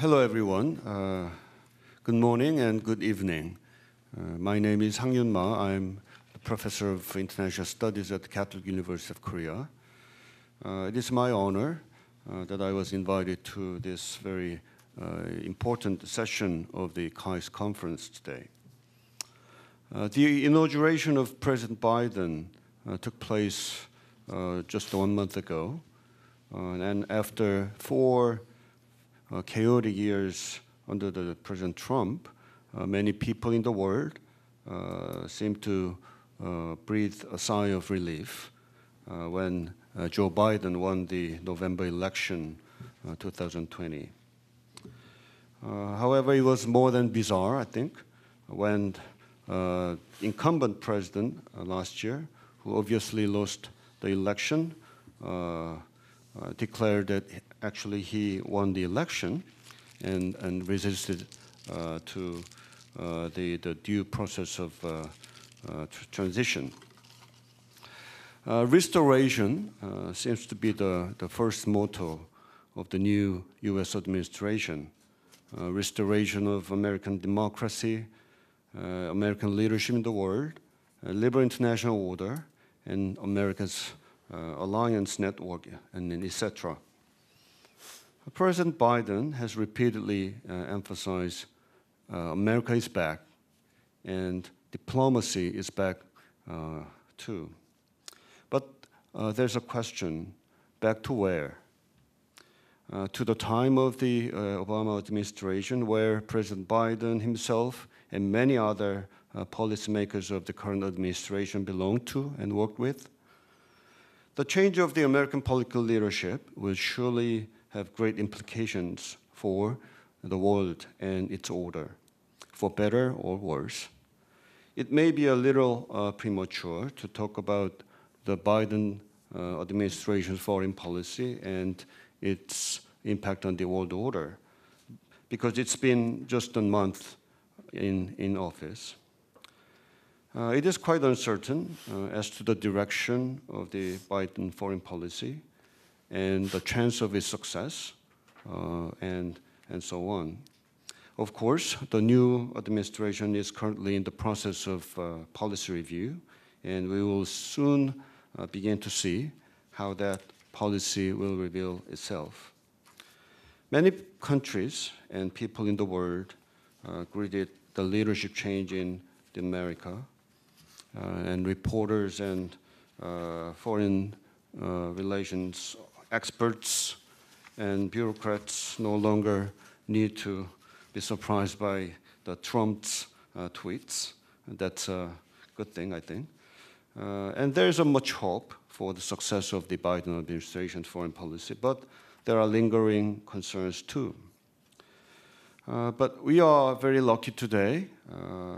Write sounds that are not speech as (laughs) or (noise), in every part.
hello, everyone. Uh, good morning and good evening. Uh, my name is Sang Yun Ma. I'm a professor of international studies at the Catholic University of Korea. Uh, it is my honor uh, that I was invited to this very uh, important session of the KAIS conference today. Uh, the inauguration of President Biden took place just one month ago. and after four chaotic years under the President Trump, uh, many people in the world uh, seem to breathe a sigh of relief when Joe Biden won the November election 2020. however, it was more than bizarre, I think, when uh, incumbent president uh, last year, who obviously lost the election, uh, declared that actually he won the election and, and resisted uh, to uh, the, the due process of uh, tr transition. restoration seems to be the, the first motto of the new US administration. restoration of American democracy, American leadership in the world, liberal international order, and America's uh, alliance network, and etc. President Biden has repeatedly uh, emphasized uh, America is back and diplomacy is back uh, too. But uh, there's a question back to where? Uh, to the time of the uh, Obama administration, where President Biden himself and many other policymakers of the current administration belonged to and worked with. The change of the American political leadership will surely have great implications for the world and its order, for better or worse. It may be a little uh, premature to talk about the Biden uh, administration's foreign policy and its impact on the world order, because it's been just a month in, in office. Uh, it is quite uncertain uh, as to the direction of the Biden foreign policy and the chance of its success, uh, and, and so on. Of course, the new administration is currently in the process of uh, policy review, and we will soon uh, begin to see how that policy will reveal itself. Many countries and people in the world uh, greeted the leadership change in America, uh, and reporters and uh, foreign relations experts and bureaucrats no longer need to be surprised by the Trump's uh, tweets. That's a good thing, I think. Uh, and there is a much hope for the success of the Biden administration's foreign policy, but there are lingering concerns too. Uh, but we are very lucky today uh,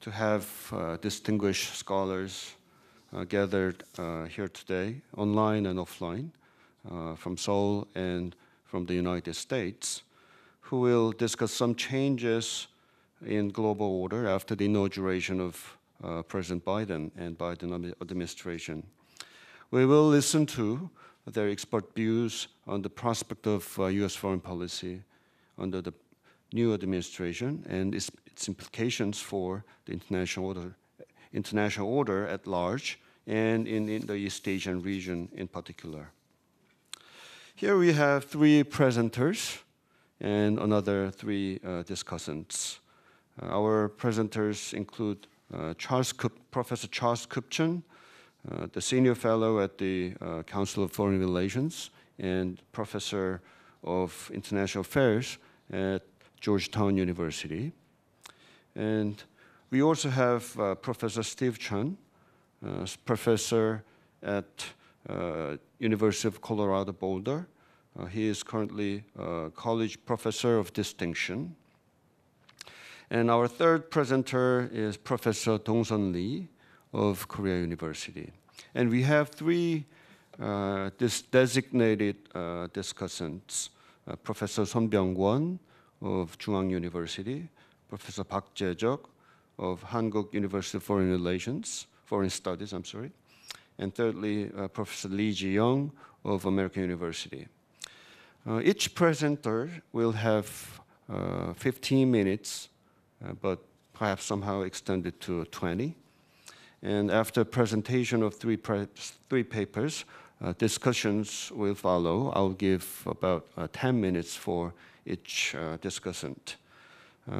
to have uh, distinguished scholars uh, gathered here today, online and offline. Uh, from Seoul and from the United States, who will discuss some changes in global order after the inauguration of uh, President Biden and Biden administration. We will listen to their expert views on the prospect of uh, U.S. foreign policy under the new administration and its, its implications for the international order, international order at large and in, in the East Asian region in particular. Here we have three presenters and another three uh, discussants. Uh, our presenters include uh, Charles Professor Charles Kupchan, uh, the senior fellow at the uh, Council of Foreign Relations and professor of international affairs at Georgetown University. And we also have Professor Steve Chan, professor at University of Colorado Boulder. Uh, he is currently a college professor of distinction. And our third presenter is Professor Dongsun Lee of Korea University. And we have three uh, designated uh, discussants, uh, Professor Son Byung-won of Chungang University, Professor Park Jae-jok of Hankuk University of Foreign Relations, Foreign Studies, I'm sorry, and thirdly, uh, Professor Lee Ji-young of American University. Uh, each presenter will have uh, 15 minutes, uh, but perhaps somehow extended to 20. And after presentation of three, three papers, uh, discussions will follow. I'll give about uh, 10 minutes for each discussant.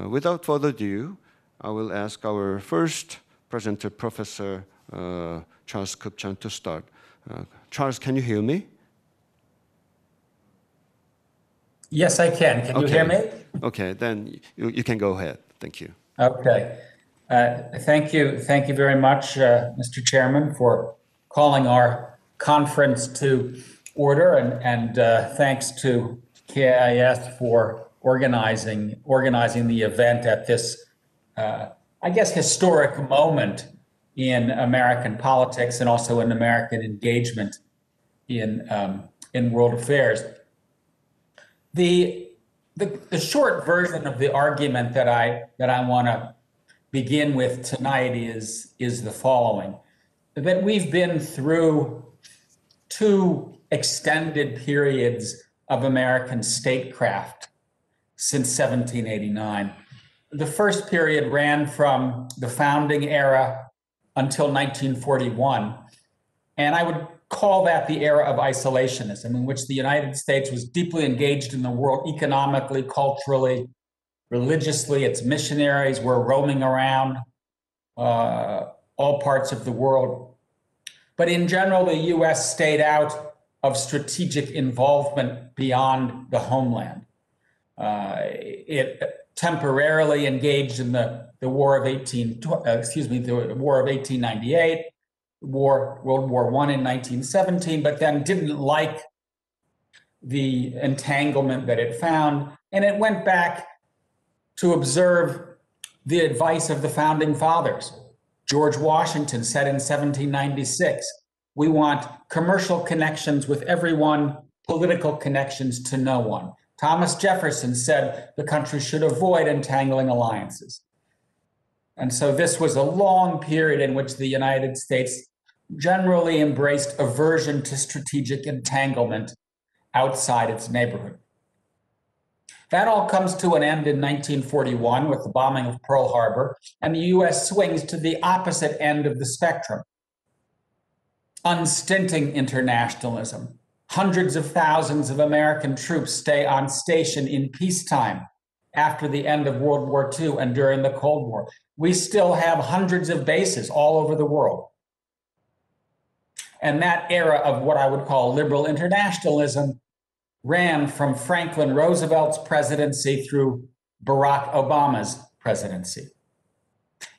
Without further ado, I will ask our first presenter, Professor uh, Charles Kupchan, to start. Uh, Charles, can you hear me? Yes, I can. Can okay. you hear me? Okay, then you, you can go ahead. Thank you. Okay. Uh, thank you. Thank you very much, uh, Mr. Chairman, for calling our conference to order, and, and uh, thanks to KIS for organizing organizing the event at this, uh, I guess, historic moment in American politics and also in American engagement in um, in world affairs. The, the the short version of the argument that I that I want to begin with tonight is is the following: that we've been through two extended periods of American statecraft since 1789. The first period ran from the founding era until 1941. And I would call that the era of isolationism, in which the United States was deeply engaged in the world economically, culturally, religiously. Its missionaries were roaming around uh, all parts of the world. But in general, the US stayed out of strategic involvement beyond the homeland. Uh, it temporarily engaged in the, the War of 18, uh, excuse me, the War of 1898, War, World War One in 1917, but then didn't like the entanglement that it found, and it went back to observe the advice of the founding fathers. George Washington said in 1796, we want commercial connections with everyone, political connections to no one. Thomas Jefferson said the country should avoid entangling alliances. And so this was a long period in which the United States generally embraced aversion to strategic entanglement outside its neighborhood. That all comes to an end in 1941 with the bombing of Pearl Harbor, and the US swings to the opposite end of the spectrum unstinting internationalism. Hundreds of thousands of American troops stay on station in peacetime after the end of World War II and during the Cold War. We still have hundreds of bases all over the world. And that era of what I would call liberal internationalism ran from Franklin Roosevelt's presidency through Barack Obama's presidency.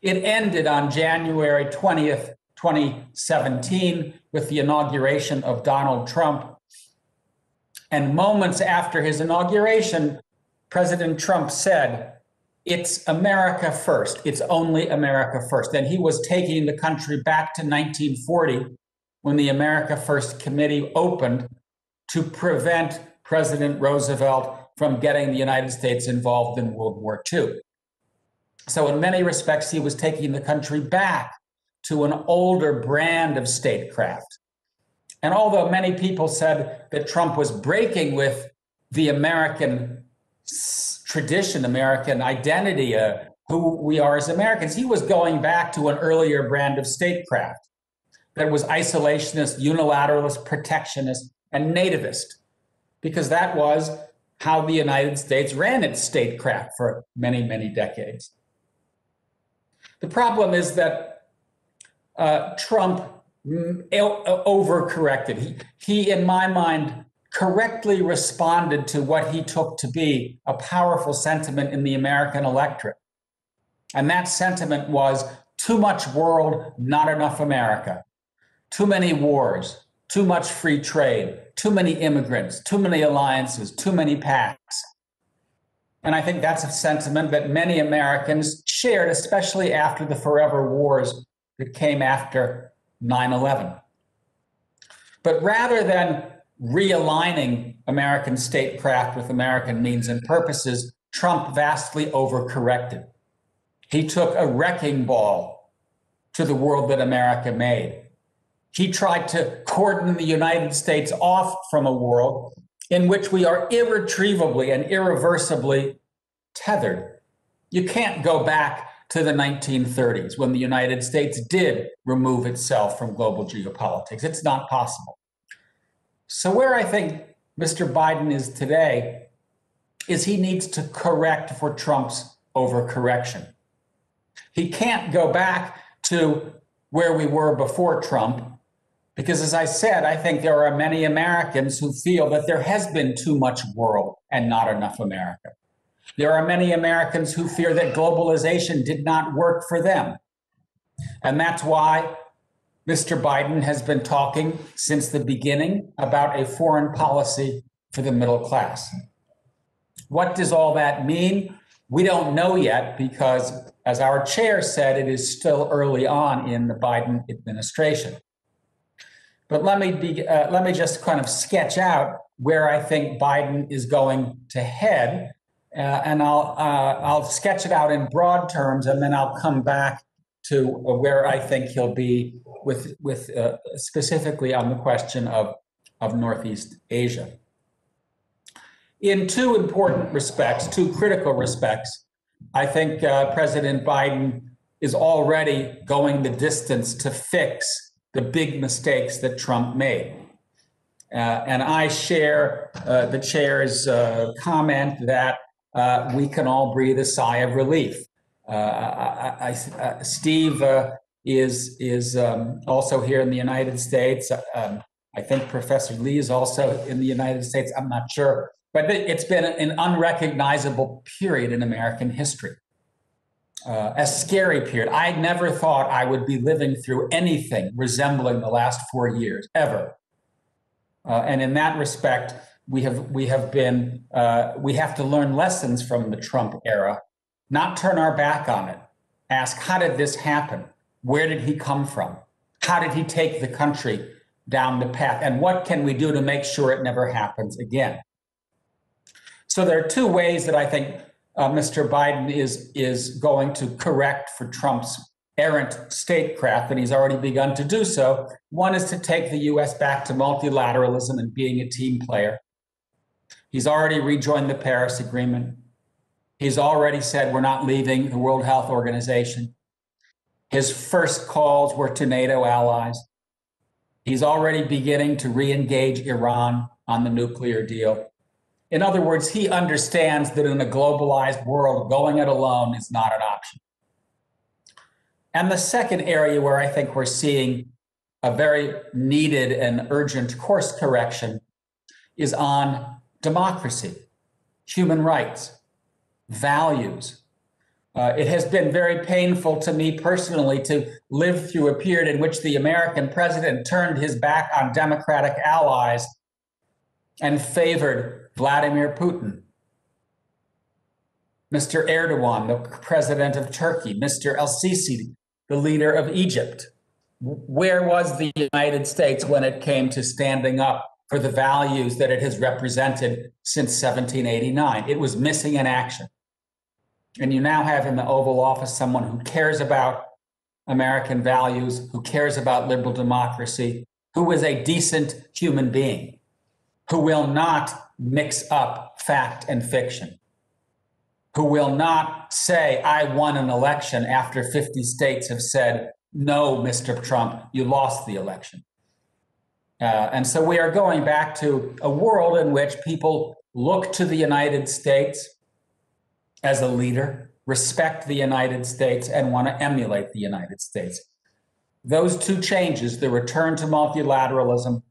It ended on January 20th, 2017 with the inauguration of Donald Trump. And moments after his inauguration, President Trump said, It's America first. It's only America first. And he was taking the country back to 1940 when the America First Committee opened to prevent President Roosevelt from getting the United States involved in World War II. So, in many respects, he was taking the country back to an older brand of statecraft. And although many people said that Trump was breaking with the American tradition, American identity, uh, who we are as Americans, he was going back to an earlier brand of statecraft that was isolationist, unilateralist, protectionist, and nativist, because that was how the United States ran its statecraft for many, many decades. The problem is that uh, Trump mm, overcorrected. He, he, in my mind, correctly responded to what he took to be a powerful sentiment in the American electorate. And that sentiment was too much world, not enough America. Too many wars, too much free trade, too many immigrants, too many alliances, too many pacts. And I think that's a sentiment that many Americans shared, especially after the forever wars that came after 9 11. But rather than realigning American statecraft with American means and purposes, Trump vastly overcorrected. He took a wrecking ball to the world that America made. He tried to cordon the United States off from a world in which we are irretrievably and irreversibly tethered. You can't go back to the 1930s when the United States did remove itself from global geopolitics. It's not possible. So, where I think Mr. Biden is today is he needs to correct for Trump's overcorrection. He can't go back to where we were before Trump because, as I said, I think there are many Americans who feel that there has been too much world and not enough America. There are many Americans who fear that globalization did not work for them. And that's why Mr. Biden has been talking since the beginning about a foreign policy for the middle class. What does all that mean? We don't know yet because, as our chair said, it is still early on in the Biden administration. But let me be, uh, let me just kind of sketch out where I think Biden is going to head, uh, and I'll uh, I'll sketch it out in broad terms, and then I'll come back to where I think he'll be with with uh, specifically on the question of of Northeast Asia. In two important respects, two critical respects, I think uh, President Biden is already going the distance to fix the big mistakes that Trump made. Uh, and I share uh, the chair's uh, comment that uh, we can all breathe a sigh of relief. Uh, I, I, uh, Steve is is um, also here in the United States. Um, I think Professor Lee is also in the United States. I'm not sure, but it's been an unrecognizable period in American history uh, a scary period. I never thought I would be living through anything resembling the last four years ever. Uh, and in that respect, we have we have been uh, we have to learn lessons from the Trump era, not turn our back on it. Ask how did this happen? Where did he come from? How did he take the country down the path? And what can we do to make sure it never happens again? So there are two ways that I think uh, Mr. Biden is is going to correct for Trump's errant statecraft, and he's already begun to do so. One is to take the U.S. back to multilateralism and being a team player. He's already rejoined the Paris Agreement. He's already said we're not leaving the World Health Organization. His first calls were to NATO allies. He's already beginning to re engage Iran on the nuclear deal. In other words, he understands that in a globalized world, going it alone is not an option. And the second area where I think we're seeing a very needed and urgent course correction is on democracy, human rights, values. Uh, it has been very painful to me personally to live through a period in which the American president turned his back on democratic allies and favored Vladimir Putin, Mr. Erdogan, the president of Turkey, Mr. El Sisi, the leader of Egypt. Where was the United States when it came to standing up for the values that it has represented since 1789? It was missing in action. And you now have in the Oval Office someone who cares about American values, who cares about liberal democracy, who is a decent human being, who will not mix up fact and fiction, who will not say, I won an election after 50 states have said, no, Mr. Trump, you lost the election. Uh, and so we are going back to a world in which people look to the United States as a leader, respect the United States, and want to emulate the United States. Those two changes, the return to multilateralism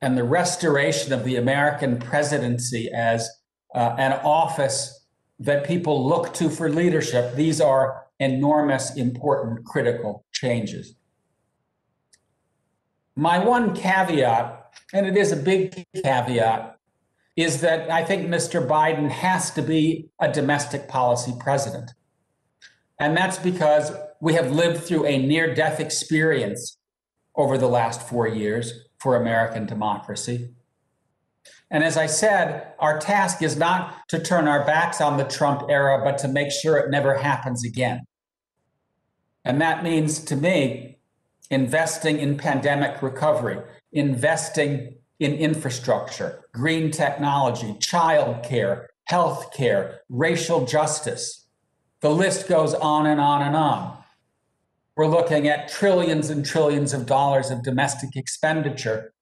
and the restoration of the American presidency as uh, an office that people look to for leadership, these are enormous, important, critical changes. My one caveat, and it is a big caveat, is that I think Mr. Biden has to be a domestic policy president. And that's because we have lived through a near death experience over the last four years for American democracy. And as I said, our task is not to turn our backs on the Trump era, but to make sure it never happens again. And that means to me investing in pandemic recovery, investing in infrastructure, green technology, child care, health care, racial justice. The list goes on and on and on. We're looking at trillions and trillions of dollars of domestic expenditure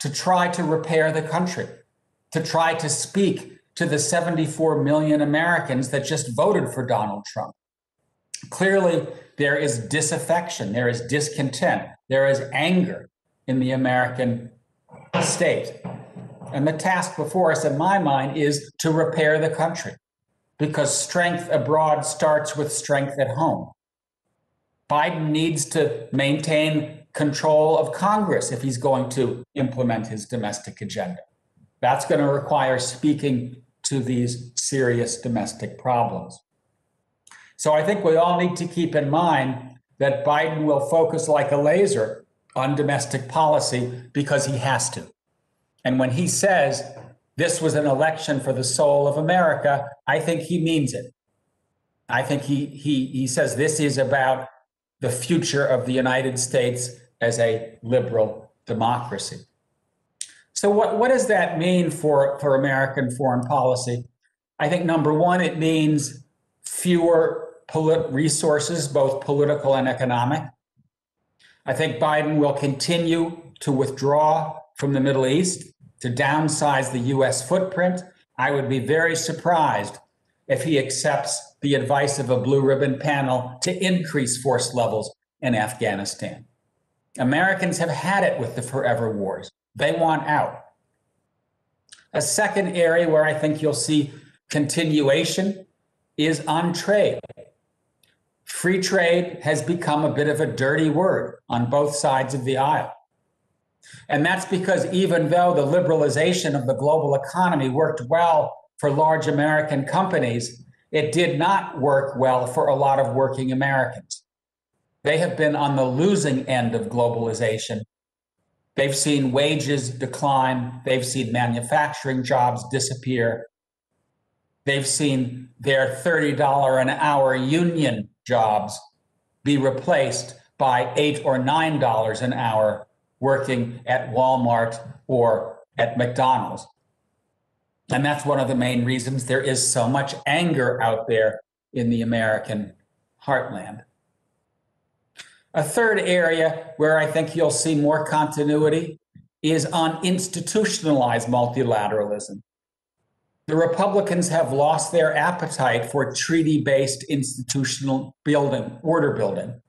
to try to repair the country, to try to speak to the 74 million Americans that just voted for Donald Trump. Clearly, there is disaffection, there is discontent, there is anger in the American state. And the task before us, in my mind, is to repair the country because strength abroad starts with strength at home. Biden needs to maintain control of Congress if he's going to implement his domestic agenda. That's going to require speaking to these serious domestic problems. So I think we all need to keep in mind that Biden will focus like a laser on domestic policy because he has to. And when he says this was an election for the soul of America, I think he means it. I think he he he says this is about the future of the United States as a liberal democracy. So what, what does that mean for, for American foreign policy? I think number one, it means fewer polit- resources, both political and economic. I think Biden will continue to withdraw from the Middle East to downsize the US footprint. I would be very surprised if he accepts the advice of a blue ribbon panel to increase force levels in Afghanistan. Americans have had it with the forever wars. They want out. A second area where I think you'll see continuation is on trade. Free trade has become a bit of a dirty word on both sides of the aisle. And that's because even though the liberalization of the global economy worked well for large American companies, it did not work well for a lot of working Americans. They have been on the losing end of globalization. They've seen wages decline, they've seen manufacturing jobs disappear. They've seen their $30 an hour union jobs be replaced by eight or nine dollars an hour working at Walmart or at McDonald's. And that's one of the main reasons there is so much anger out there in the American heartland. A third area where I think you'll see more continuity is on institutionalized multilateralism. The Republicans have lost their appetite for treaty based institutional building, order building.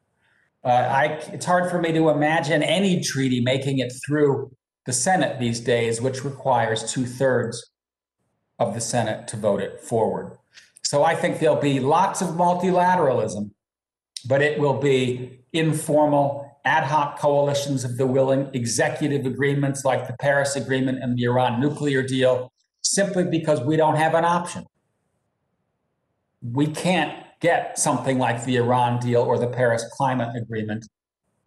Uh, I, it's hard for me to imagine any treaty making it through the Senate these days, which requires two thirds of the Senate to vote it forward. So I think there'll be lots of multilateralism, but it will be informal, ad hoc coalitions of the willing, executive agreements like the Paris Agreement and the Iran nuclear deal, simply because we don't have an option. We can't get something like the Iran deal or the Paris Climate Agreement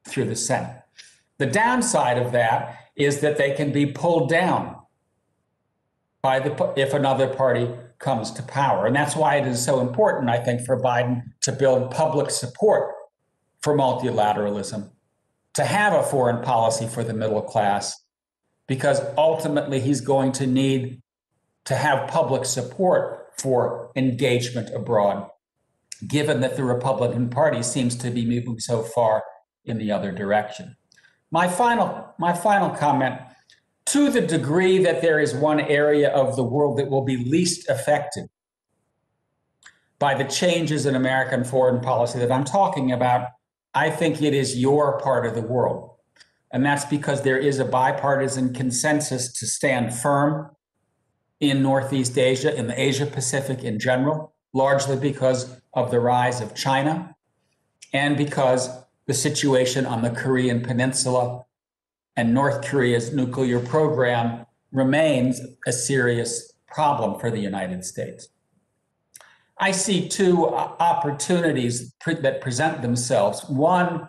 through the Senate. The downside of that is that they can be pulled down by the if another party comes to power. And that's why it is so important, I think, for Biden to build public support for multilateralism, to have a foreign policy for the middle class, because ultimately he's going to need to have public support for engagement abroad, given that the Republican Party seems to be moving so far in the other direction. My final, my final comment to the degree that there is one area of the world that will be least affected by the changes in American foreign policy that I'm talking about, I think it is your part of the world. And that's because there is a bipartisan consensus to stand firm in Northeast Asia, in the Asia Pacific in general, largely because of the rise of China and because the situation on the Korean Peninsula and North Korea's nuclear program remains a serious problem for the United States. I see two uh, opportunities pre- that present themselves. One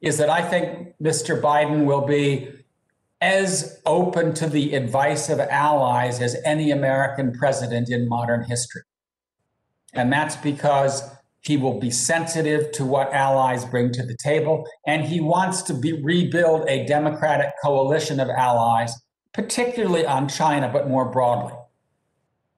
is that I think Mr. Biden will be as open to the advice of allies as any American president in modern history. And that's because he will be sensitive to what allies bring to the table, and he wants to be, rebuild a democratic coalition of allies particularly on China, but more broadly.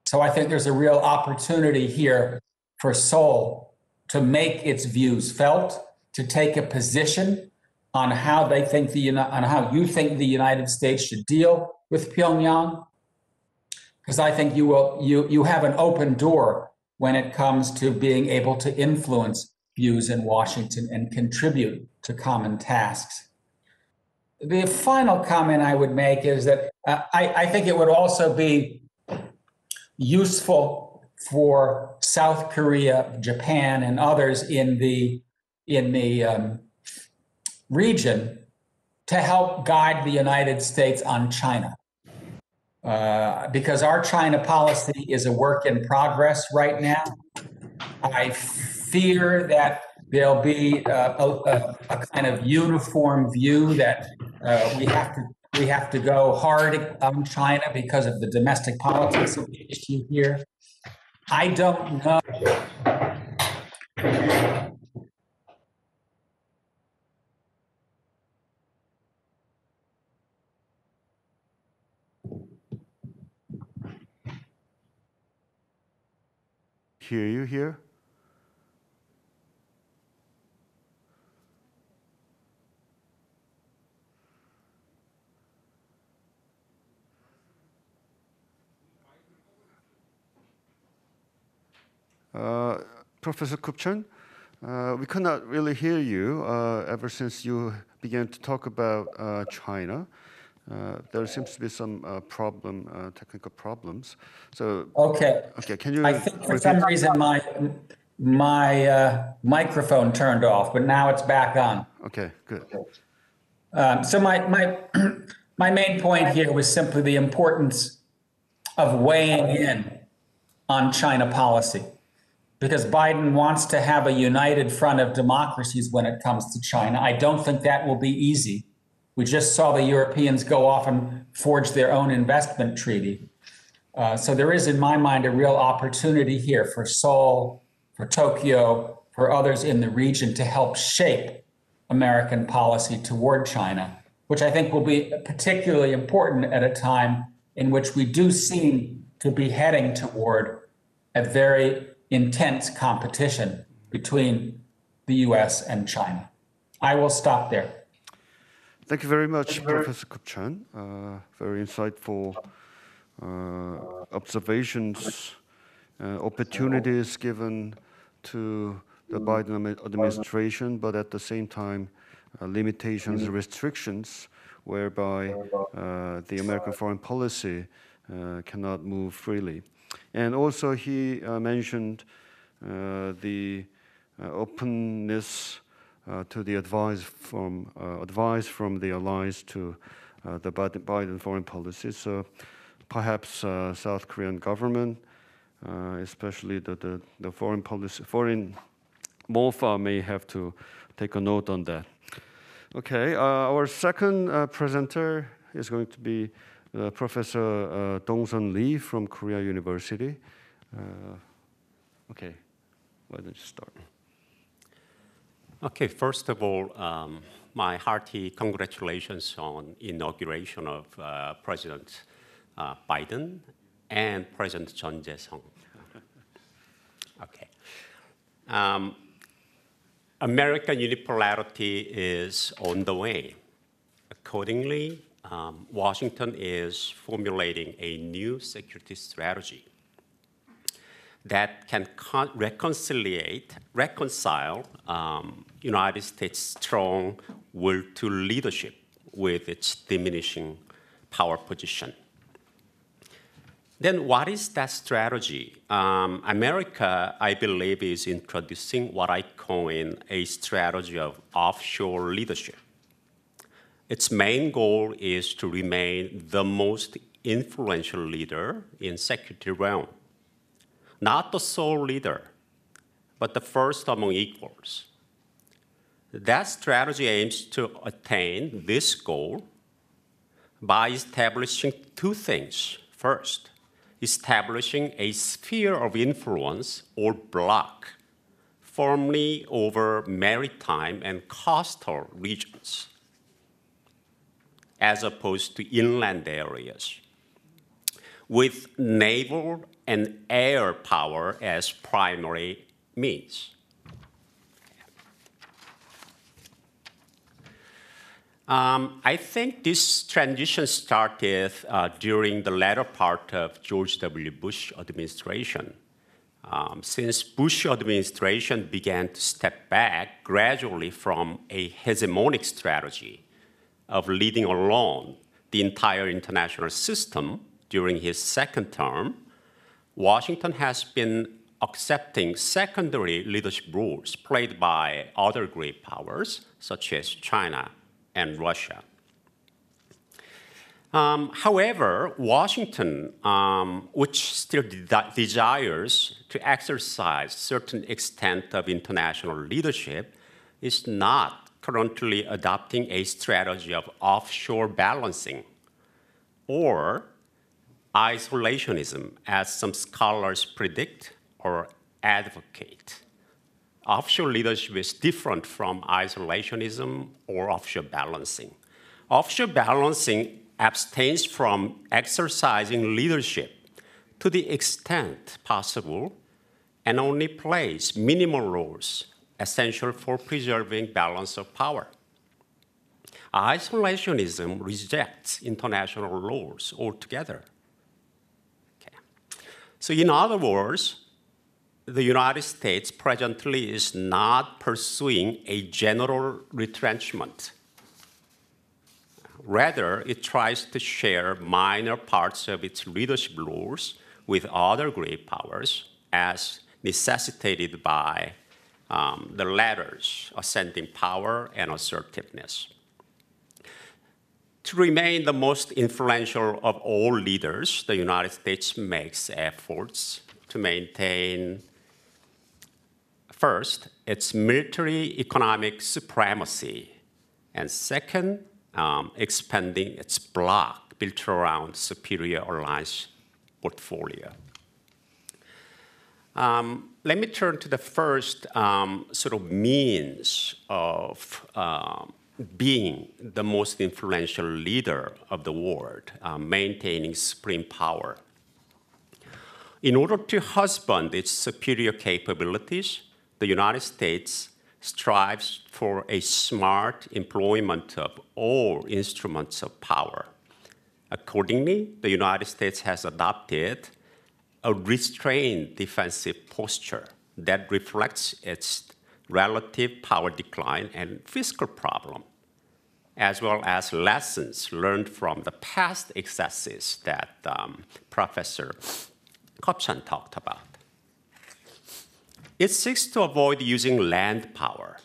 So I think there's a real opportunity here for Seoul to make its views felt, to take a position on how they think the on how you think the United States should deal with Pyongyang. Because I think you will you you have an open door when it comes to being able to influence views in Washington and contribute to common tasks. The final comment I would make is that uh, I, I think it would also be useful for South Korea, Japan, and others in the in the um, region to help guide the United States on China. Uh, because our China policy is a work in progress right now. I fear that there'll be a, a, a kind of uniform view that uh, we have to we have to go hard on China because of the domestic politics of the issue here. I don't know. Hear you here? Uh, Professor Kupchan, uh, we could not really hear you uh, ever since you began to talk about uh, China. Uh, there seems to be some uh, problem, technical problems. So okay, okay, can you? I think for some reason my my microphone turned off, but now it's back on. Okay, good. Um, so my my (clears throat) my main point here was simply the importance of weighing in on China policy because Biden wants to have a united front of democracies when it comes to China. I don't think that will be easy. We just saw the Europeans go off and forge their own investment treaty. Uh, so there is, in my mind, a real opportunity here for Seoul, for Tokyo, for others in the region to help shape American policy toward China, which I think will be particularly important at a time in which we do seem to be heading toward a very intense competition between the US and China. I will stop there. Thank you very much, Professor Kupchan. Uh, very insightful uh, observations, uh, opportunities given to the Biden administration, but at the same time, uh, limitations, restrictions, whereby uh, the American foreign policy uh, cannot move freely. And also he uh, mentioned uh, the uh, openness to the advice from advice from the allies to the Biden foreign policy. So perhaps South Korean government, especially the, the, the foreign policy, foreign MOFA may have to take a note on that. Okay, uh, our second uh, presenter is going to be uh, Professor uh, Dongsun Lee from Korea University. Uh, okay, why don't you start? Okay, first of all, um, my hearty congratulations on inauguration of uh, President uh, Biden and President Chun Jae-sung. (laughs) okay. Um, American unipolarity is on the way. Accordingly, um, Washington is formulating a new security strategy that can reconcile um, United States' strong will to leadership with its diminishing power position. Then what is that strategy? Um, America, I believe, is introducing what I coin a strategy of offshore leadership. Its main goal is to remain the most influential leader in security realm. Not the sole leader, but the first among equals. That strategy aims to attain this goal by establishing two things. First, establishing a sphere of influence or bloc firmly over maritime and coastal regions as opposed to inland areas, with naval and air power as primary means. Um, I think this transition started uh, during the latter part of George W. Bush administration. Um, since Bush administration began to step back gradually from a hegemonic strategy of leading alone the entire international system during his second term, Washington has been accepting secondary leadership roles played by other great powers such as China and Russia. Um, however, Washington, um, which still de- desires to exercise certain extent of international leadership, is not currently adopting a strategy of offshore balancing or isolationism, as some scholars predict or advocate. Offshore leadership is different from isolationism or offshore balancing. Offshore balancing abstains from exercising leadership to the extent possible and only plays minimal roles essential for preserving balance of power. Isolationism rejects international laws altogether. So, in other words, the United States presently is not pursuing a general retrenchment. Rather, it tries to share minor parts of its leadership roles with other great powers as necessitated by um, the latter's ascending power and assertiveness. To remain the most influential of all leaders, the United States makes efforts to maintain First, its military economic supremacy, and second, um, expanding its bloc built around superior alliance portfolio. Um, let me turn to the first um, sort of means of uh, being the most influential leader of the world, uh, maintaining supreme power. In order to husband its superior capabilities, the United States strives for a smart employment of all instruments of power. Accordingly, the United States has adopted a restrained defensive posture that reflects its relative power decline and fiscal problem, as well as lessons learned from the past excesses that um, Professor Kupchan talked about. It seeks to avoid using land power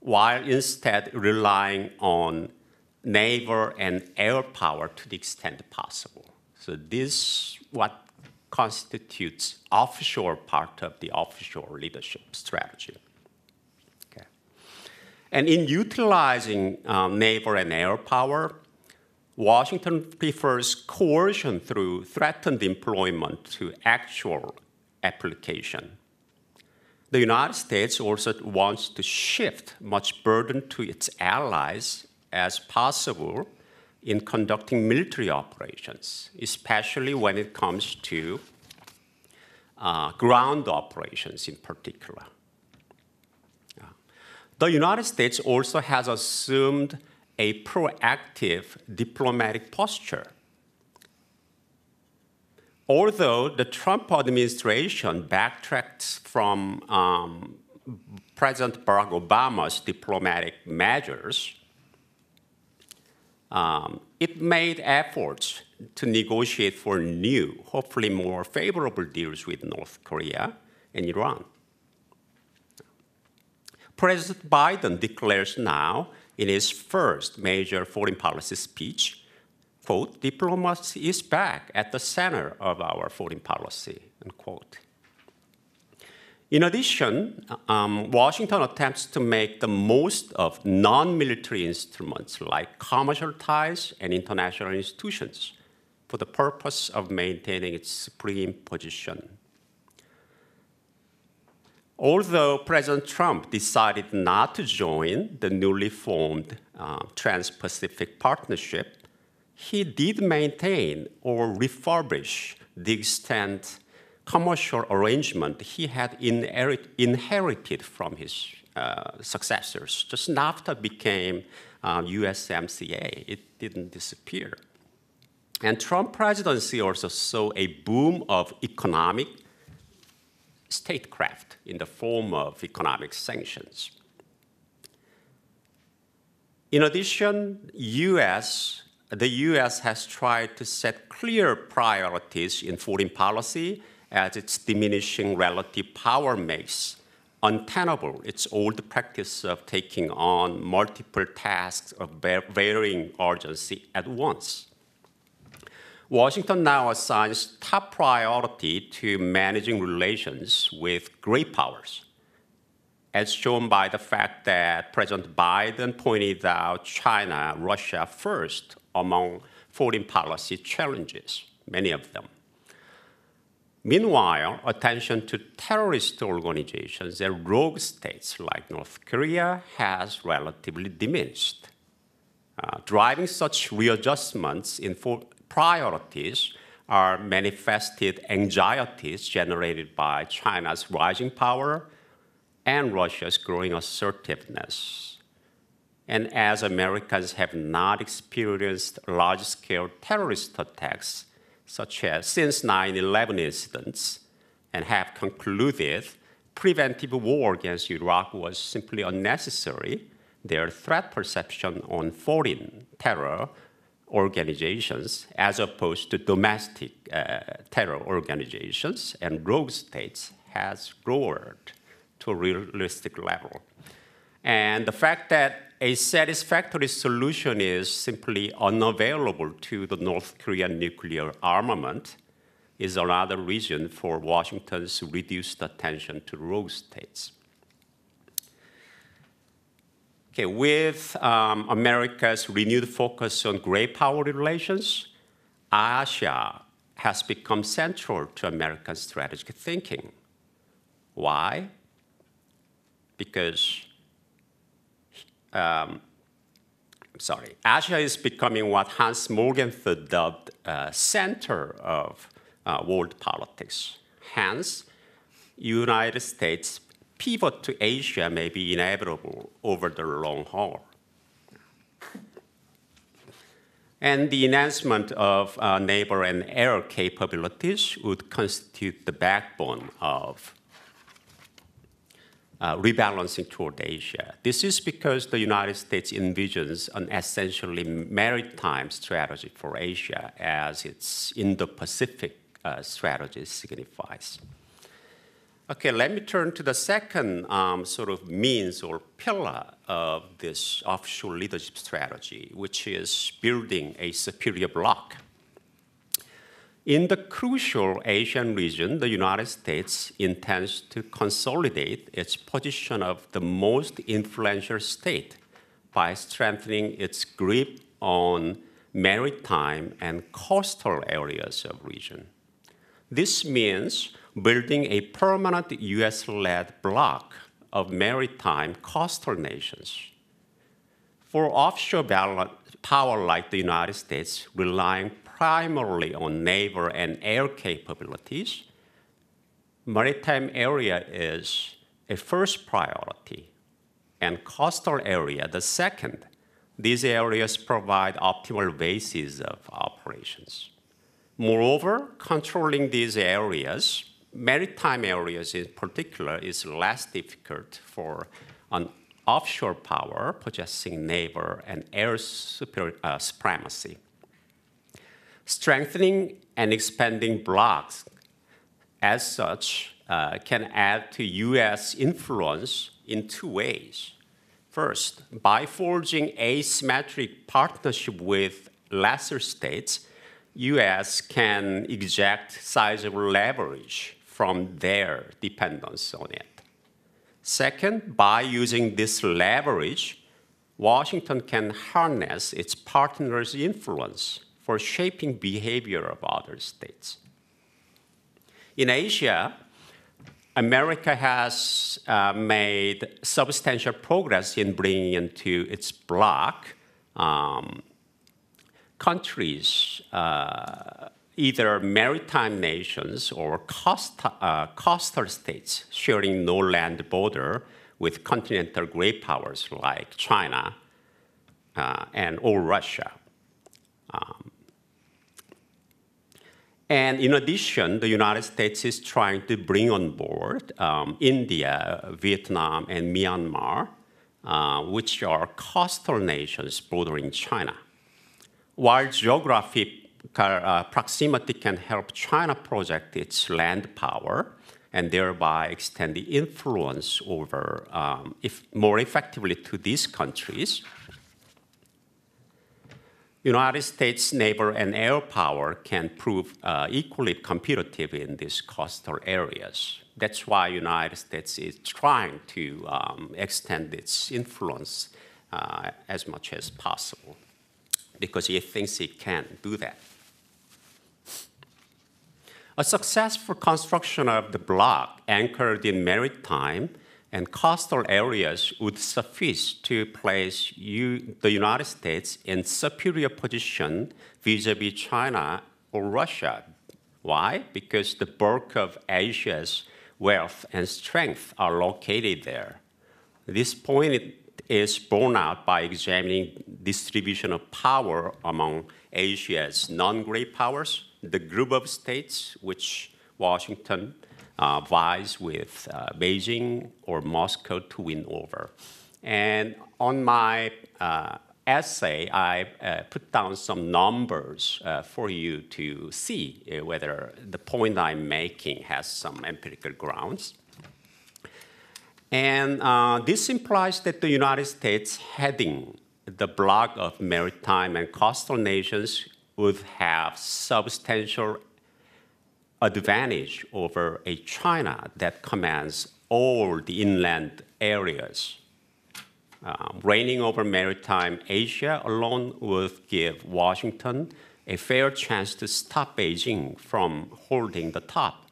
while instead relying on naval and air power to the extent possible. So this what constitutes offshore part of the offshore leadership strategy. And in utilizing um, naval and air power, Washington prefers coercion through threatened employment to actual application the United States also wants to shift much burden to its allies as possible in conducting military operations, especially when it comes to uh, ground operations in particular. The United States also has assumed a proactive diplomatic posture although the Trump administration backtracked from um, President Barack Obama's diplomatic measures, um, it made efforts to negotiate for new, hopefully more favorable deals with North Korea and Iran. President Biden declares now in his first major foreign policy speech quote, diplomacy is back at the center of our foreign policy, unquote. In addition, um, Washington attempts to make the most of non military instruments like commercial ties and international institutions for the purpose of maintaining its supreme position. Although President Trump decided not to join the newly formed uh, Trans Pacific Partnership, he did maintain or refurbish the extent commercial arrangement he had inherit, inherited from his uh, successors. Just NAFTA became uh, USMCA. It didn't disappear. And Trump presidency also saw a boom of economic statecraft in the form of economic sanctions. In addition, US, the US has tried to set clear priorities in foreign policy as its diminishing relative power makes untenable its old practice of taking on multiple tasks of varying urgency at once. Washington now assigns top priority to managing relations with great powers, as shown by the fact that President Biden pointed out China, Russia first among foreign policy challenges, many of them. Meanwhile, attention to terrorist organizations and rogue states like North Korea has relatively diminished. Uh, driving such readjustments in priorities are manifested anxieties generated by China's rising power and Russia's growing assertiveness. And as Americans have not experienced large scale terrorist attacks, such as since 9 11 incidents, and have concluded preventive war against Iraq was simply unnecessary, their threat perception on foreign terror organizations as opposed to domestic uh, terror organizations and rogue states has lowered to a realistic level. And the fact that a satisfactory solution is simply unavailable to the North Korean nuclear armament is another reason for Washington's reduced attention to rogue states. Okay, with um, America's renewed focus on great power relations, Asia has become central to American strategic thinking. Why? Because, um, sorry, Asia is becoming what Hans Morgenthau dubbed uh, center of uh, world politics. Hence, United States pivot to Asia may be inevitable over the long haul. And the enhancement of uh, naval and air capabilities would constitute the backbone of uh, rebalancing toward Asia. This is because the United States envisions an essentially maritime strategy for Asia as its Indo Pacific uh, strategy signifies. Okay, let me turn to the second um, sort of means or pillar of this offshore leadership strategy, which is building a superior bloc. In the crucial Asian region, the United States intends to consolidate its position of the most influential state by strengthening its grip on maritime and coastal areas of region. This means building a permanent US led bloc of maritime coastal nations. For offshore power like the United States, relying primarily on naval and air capabilities, maritime area is a first priority, and coastal area the second. These areas provide optimal bases of operations. Moreover, controlling these areas maritime areas in particular is less difficult for an offshore power possessing naval and air super, uh, supremacy. Strengthening and expanding blocks as such uh, can add to US influence in two ways. First, by forging asymmetric partnership with lesser states, US can exact sizable leverage from their dependence on it. Second, by using this leverage, Washington can harness its partners' influence for shaping behavior of other states. In Asia, America has uh, made substantial progress in bringing into its bloc um, countries, uh, either maritime nations or uh, coastal states sharing no land border with continental great powers like China uh, and or Russia. Um, and in addition, the United States is trying to bring on board um, India, Vietnam, and Myanmar, uh, which are coastal nations bordering China. While geographic uh, proximity can help China project its land power and thereby extend the influence over um, if more effectively to these countries, United States naval and air power can prove uh, equally competitive in these coastal areas. That's why United States is trying to um, extend its influence uh, as much as possible because it thinks it can do that. A successful construction of the bloc anchored in maritime and coastal areas would suffice to place you, the United States in superior position vis-a-vis China or Russia. Why? Because the bulk of Asia's wealth and strength are located there. This point is borne out by examining distribution of power among Asia's non-great powers, the group of states which Washington uh, vies with uh, Beijing or Moscow to win over. And on my uh, essay, I uh, put down some numbers uh, for you to see uh, whether the point I'm making has some empirical grounds. And this implies that the United States heading the bloc of maritime and coastal nations would have substantial advantage over a China that commands all the inland areas. Um, reigning over maritime Asia alone would give Washington a fair chance to stop Beijing from holding the top.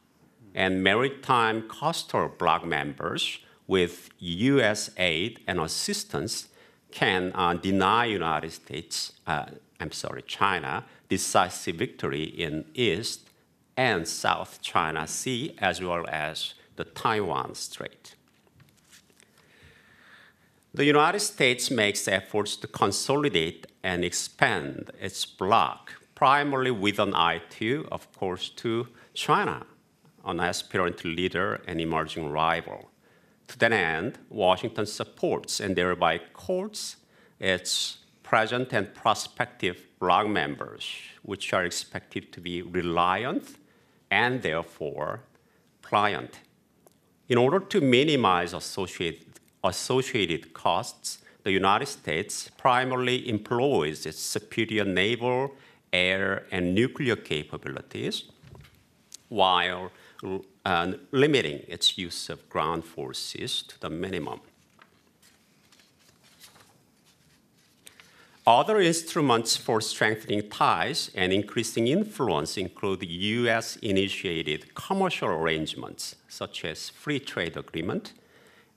And maritime coastal bloc members with U.S. aid and assistance can uh, deny United States, uh, I'm sorry, China, decisive victory in East and South China Sea, as well as the Taiwan Strait. The United States makes efforts to consolidate and expand its bloc, primarily with an eye to, of course, to China, an aspirant leader and emerging rival. To that end, Washington supports and thereby courts its present and prospective bloc members, which are expected to be reliant and therefore pliant. In order to minimize associated, associated costs, the United States primarily employs its superior naval, air, and nuclear capabilities while uh, limiting its use of ground forces to the minimum. Other instruments for strengthening ties and increasing influence include US initiated commercial arrangements, such as free trade agreement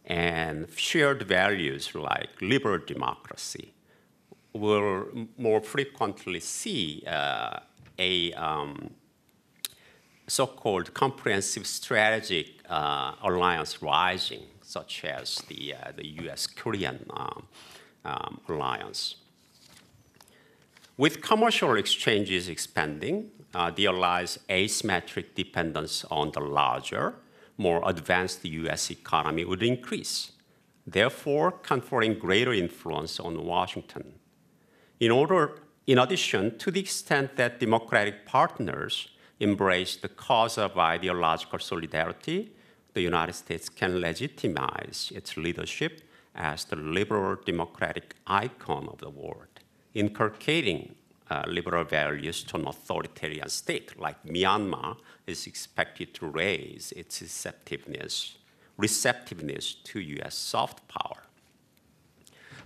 and shared values like liberal democracy. We'll more frequently see uh, a um, so called comprehensive strategic uh, alliance rising, such as the, uh, the US Korean um, um, alliance. With commercial exchanges expanding, uh, there lies asymmetric dependence on the larger, more advanced US economy would increase, therefore conferring greater influence on Washington. In, order, in addition, to the extent that democratic partners embrace the cause of ideological solidarity, the United States can legitimize its leadership as the liberal democratic icon of the world inculcating uh, liberal values to an authoritarian state like Myanmar is expected to raise its receptiveness, receptiveness to US soft power.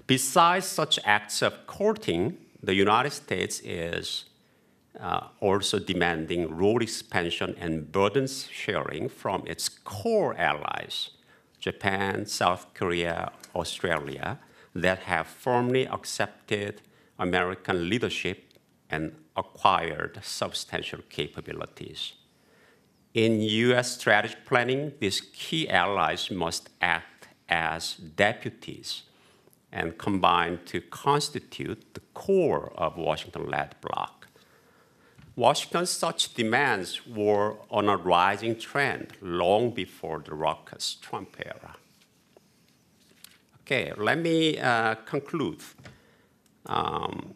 Besides such acts of courting, the United States is uh, also demanding role expansion and burdens sharing from its core allies, Japan, South Korea, Australia, that have firmly accepted American leadership and acquired substantial capabilities. In US strategic planning, these key allies must act as deputies and combine to constitute the core of Washington-led bloc. Washington's such demands were on a rising trend long before the raucous Trump era. Okay, let me uh, conclude. Um,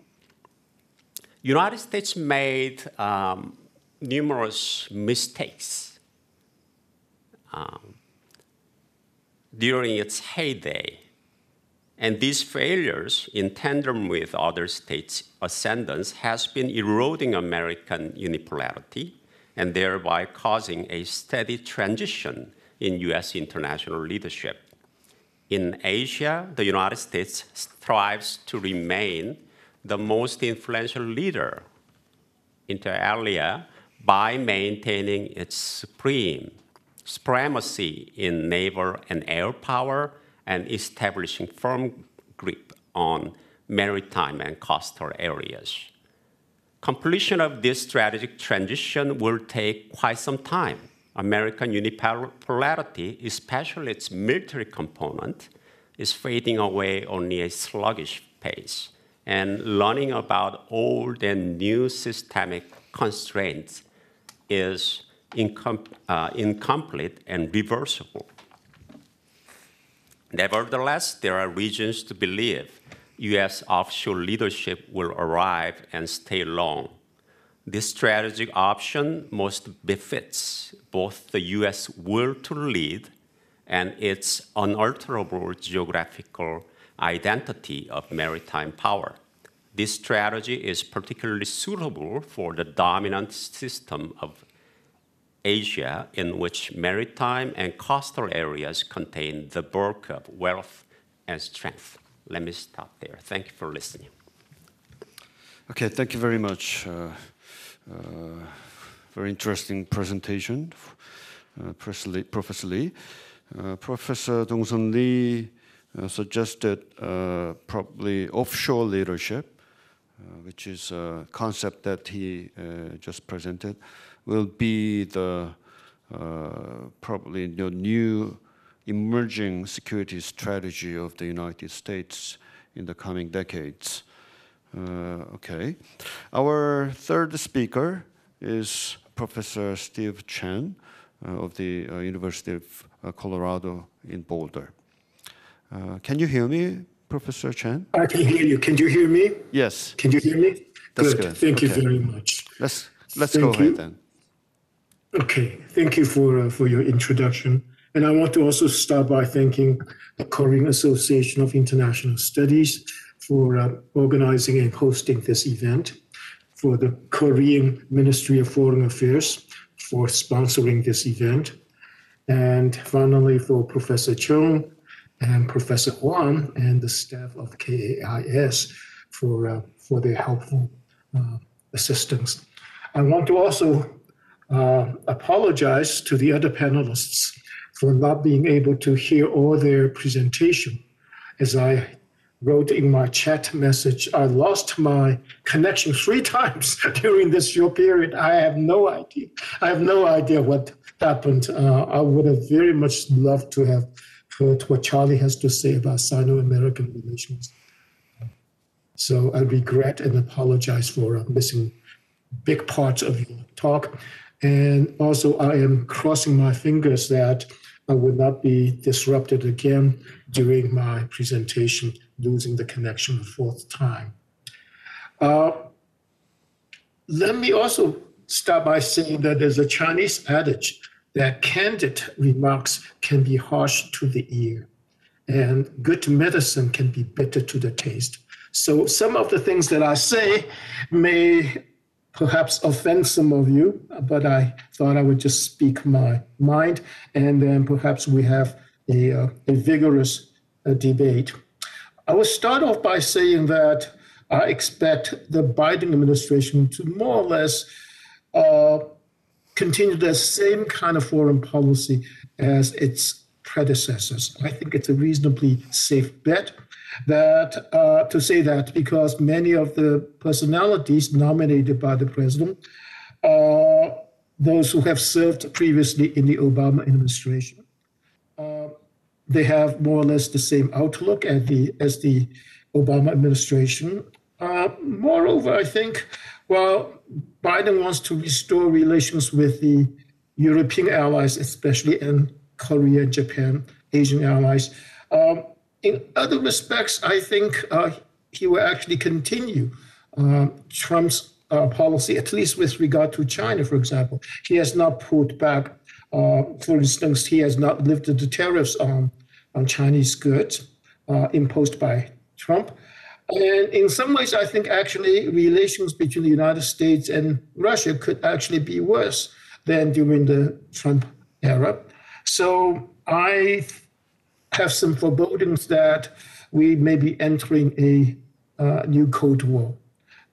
United States made um, numerous mistakes um, during its heyday. And these failures, in tandem with other states' ascendance, has been eroding American unipolarity and thereby causing a steady transition in US international leadership. In Asia, the United States strives to remain the most influential leader inter alia by maintaining its supreme supremacy in naval and air power and establishing firm grip on maritime and coastal areas. Completion of this strategic transition will take quite some time. American unipolarity, especially its military component, is fading away only a sluggish pace and learning about old and new systemic constraints is incom uh, incomplete and reversible. Nevertheless, there are reasons to believe U.S. offshore leadership will arrive and stay long. This strategic option most befits both the U.S. will to lead and its unalterable geographical identity of maritime power. This strategy is particularly suitable for the dominant system of Asia, in which maritime and coastal areas contain the bulk of wealth and strength. Let me stop there. Thank you for listening. Okay, thank you very much. Uh, very interesting presentation, uh, Professor Lee. Uh, Professor Dongsun Lee uh, suggested uh, probably offshore leadership, uh, which is a concept that he just presented, will be the probably the new emerging security strategy of the United States in the coming decades. Uh, okay. Our third speaker is Professor Steve Chan uh, of the uh, University of Colorado in Boulder. Uh, can you hear me, Professor Chan? I can hear you. Can you hear me? Yes. Can you hear me? That's good. good. Thank okay. you very much. Let's let's Thank go you. ahead then. Okay. Thank you for uh, for your introduction. And I want to also start by thanking the Korean Association of International Studies for uh, organizing and hosting this event, for the Korean Ministry of Foreign Affairs for sponsoring this event, and finally for Professor Chung and Professor Huang and the staff of KAIS for, uh, for their helpful uh, assistance. I want to also uh, apologize to the other panelists for not being able to hear all their presentation. As I wrote in my chat message, I lost my connection three (laughs) times during this short period. I have no idea. I have no idea what happened. Uh, I would have very much loved to have heard what Charlie has to say about Sino-American relations. So I regret and apologize for missing big parts of your talk. And also, I am crossing my fingers that I would not be disrupted again during my presentation, losing the connection a fourth time. Uh, let me also start by saying that there's a Chinese adage that candid remarks can be harsh to the ear, and good medicine can be bitter to the taste. So some of the things that I say may perhaps offend some of you, but I thought I would just speak my mind, and then perhaps we have a, uh, a vigorous uh, debate. I will start off by saying that I expect the Biden administration to more or less uh, continue the same kind of foreign policy as its predecessors. I think it's a reasonably safe bet that uh, to say that because many of the personalities nominated by the president are those who have served previously in the Obama administration. They have more or less the same outlook as the as the Obama administration. Uh, moreover, I think while Biden wants to restore relations with the European allies, especially in Korea, Japan, Asian allies. Um, in other respects, I think uh, he will actually continue uh, Trump's policy, at least with regard to China, for example. He has not pulled back. Uh, for instance, he has not lifted the tariffs on, on Chinese goods uh, imposed by Trump. And in some ways, I think actually relations between the United States and Russia could actually be worse than during the Trump era. So I have some forebodings that we may be entering a uh, new Cold War.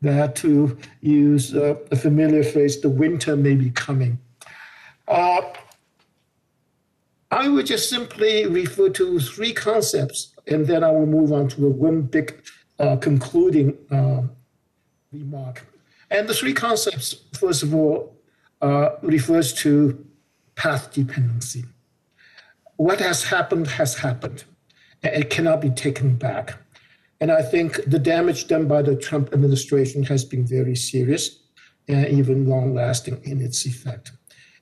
That, to use uh, a familiar phrase, the winter may be coming. Uh, I would just simply refer to three concepts, and then I will move on to one big uh, concluding uh, remark. And the three concepts, first of all, uh, refers to path dependency. What has happened has happened. It cannot be taken back. And I think the damage done by the Trump administration has been very serious and even long lasting in its effect.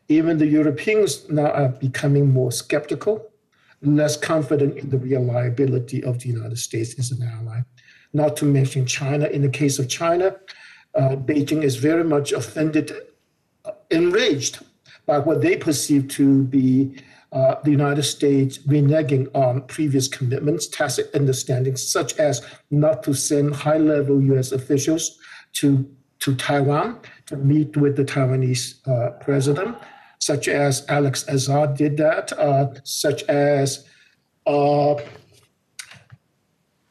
Even the Europeans now are becoming more skeptical, less confident in the reliability of the United States as an ally not to mention China. In the case of China, uh, Beijing is very much offended, uh, enraged by what they perceive to be uh, the United States reneging on previous commitments, tacit understandings, such as not to send high level US officials to, to Taiwan to meet with the Taiwanese uh, president, such as Alex Azar did that, uh, such as uh,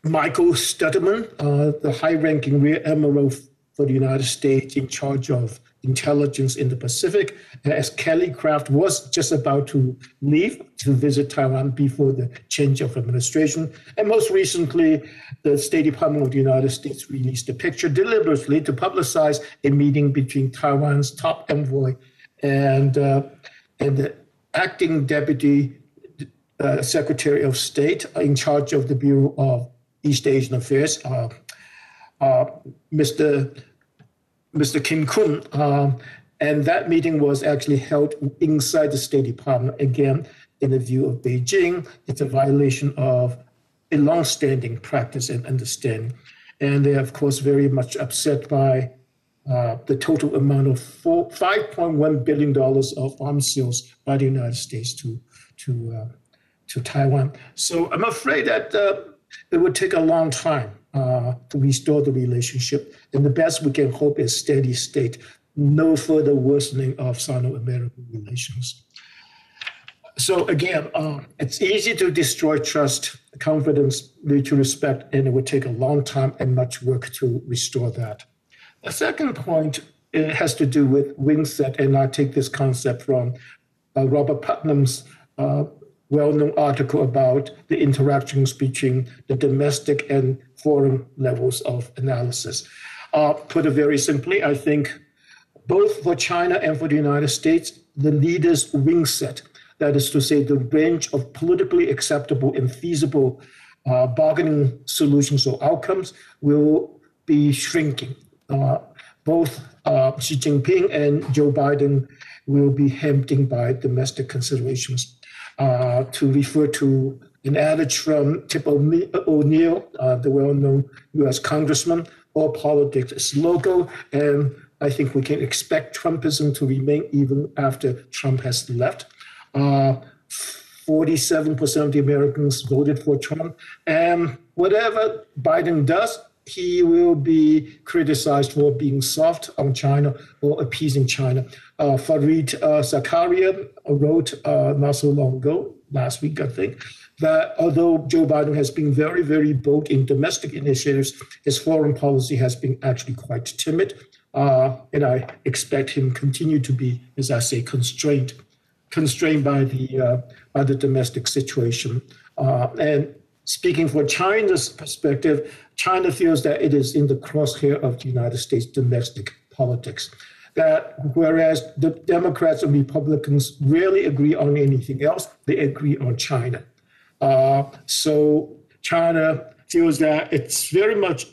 Michael Studeman, uh, the high ranking Rear Admiral for the United States in charge of intelligence in the Pacific, as Kelly Craft was just about to leave to visit Taiwan before the change of administration. And most recently, the State Department of the United States released a picture deliberately to publicize a meeting between Taiwan's top envoy and, uh, and the acting deputy uh, Secretary of State in charge of the Bureau of East Asian Affairs, uh, uh, Mr. Mr. Kim Kun. Uh, and that meeting was actually held inside the State Department. Again, in the view of Beijing, it's a violation of a long-standing practice and understanding. And they're, of course, very much upset by uh, the total amount of four, $5.1 billion of arms sales by the United States to, to, uh, to Taiwan. So I'm afraid that uh, it would take a long time uh, to restore the relationship. And the best we can hope is steady state, no further worsening of Sino-American relations. So again, uh, it's easy to destroy trust, confidence, mutual respect, and it would take a long time and much work to restore that. The second point has to do with win-set, and I take this concept from uh, Robert Putnam's uh, well-known article about the interactions between the domestic and foreign levels of analysis. Uh, put it very simply, I think both for China and for the United States, the leaders' win-set, that is to say, the range of politically acceptable and feasible uh, bargaining solutions or outcomes, will be shrinking. Uh, both uh, Xi Jinping and Joe Biden will be hemmed by domestic considerations uh, to refer to an adage from Tip O'Neill, the well-known U.S. congressman, all politics is local, and I think we can expect Trumpism to remain even after Trump has left. Uh, 47% of the Americans voted for Trump, and whatever Biden does, he will be criticized for being soft on China or appeasing China. Uh, Fareed uh, Zakaria wrote uh, not so long ago, last week, I think, that although Joe Biden has been very, very bold in domestic initiatives, his foreign policy has been actually quite timid. Uh, and I expect him continue to be, as I say, constrained, constrained by the uh, by the domestic situation. Uh, and speaking for China's perspective, China feels that it is in the crosshair of the United States domestic politics. That whereas the Democrats and Republicans rarely agree on anything else, they agree on China. Uh, so China feels that it's very much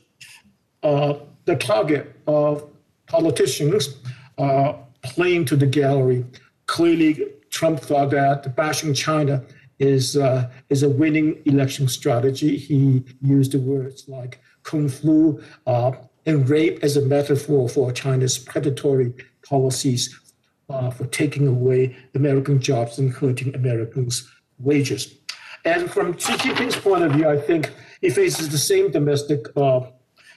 uh, the target of politicians uh, playing to the gallery. Clearly, Trump thought that bashing China is uh, is a winning election strategy. He used the words like kung flu uh, and rape as a metaphor for China's predatory policies uh, for taking away American jobs and hurting Americans' wages. And from Xi Jinping's point of view, I think he faces the same domestic uh,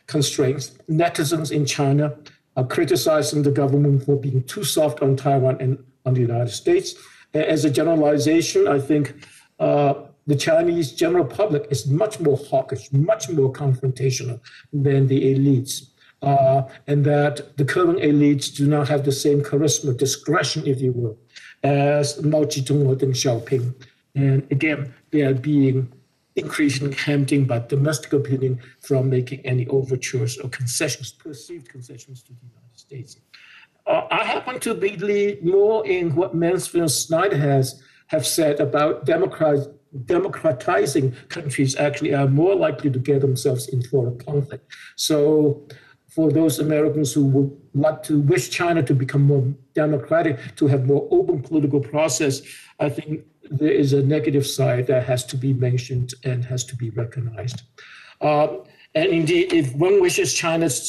constraints. Netizens in China are criticizing the government for being too soft on Taiwan and on the United States. As a generalization, I think uh, the Chinese general public is much more hawkish, much more confrontational than the elites. Uh, and that the current elites do not have the same charisma, discretion, if you will, as Mao Zedong or Deng Xiaoping. And again, they are being increasingly hemmed by domestic opinion from making any overtures or concessions, perceived concessions to the United States. Uh, I happen to believe more in what Mansfield Snyder has have said about democrat, democratizing countries actually are more likely to get themselves into a conflict. So for those Americans who would like to wish China to become more democratic, to have more open political process, I think there is a negative side that has to be mentioned and has to be recognized. Um, and indeed, if one wishes China's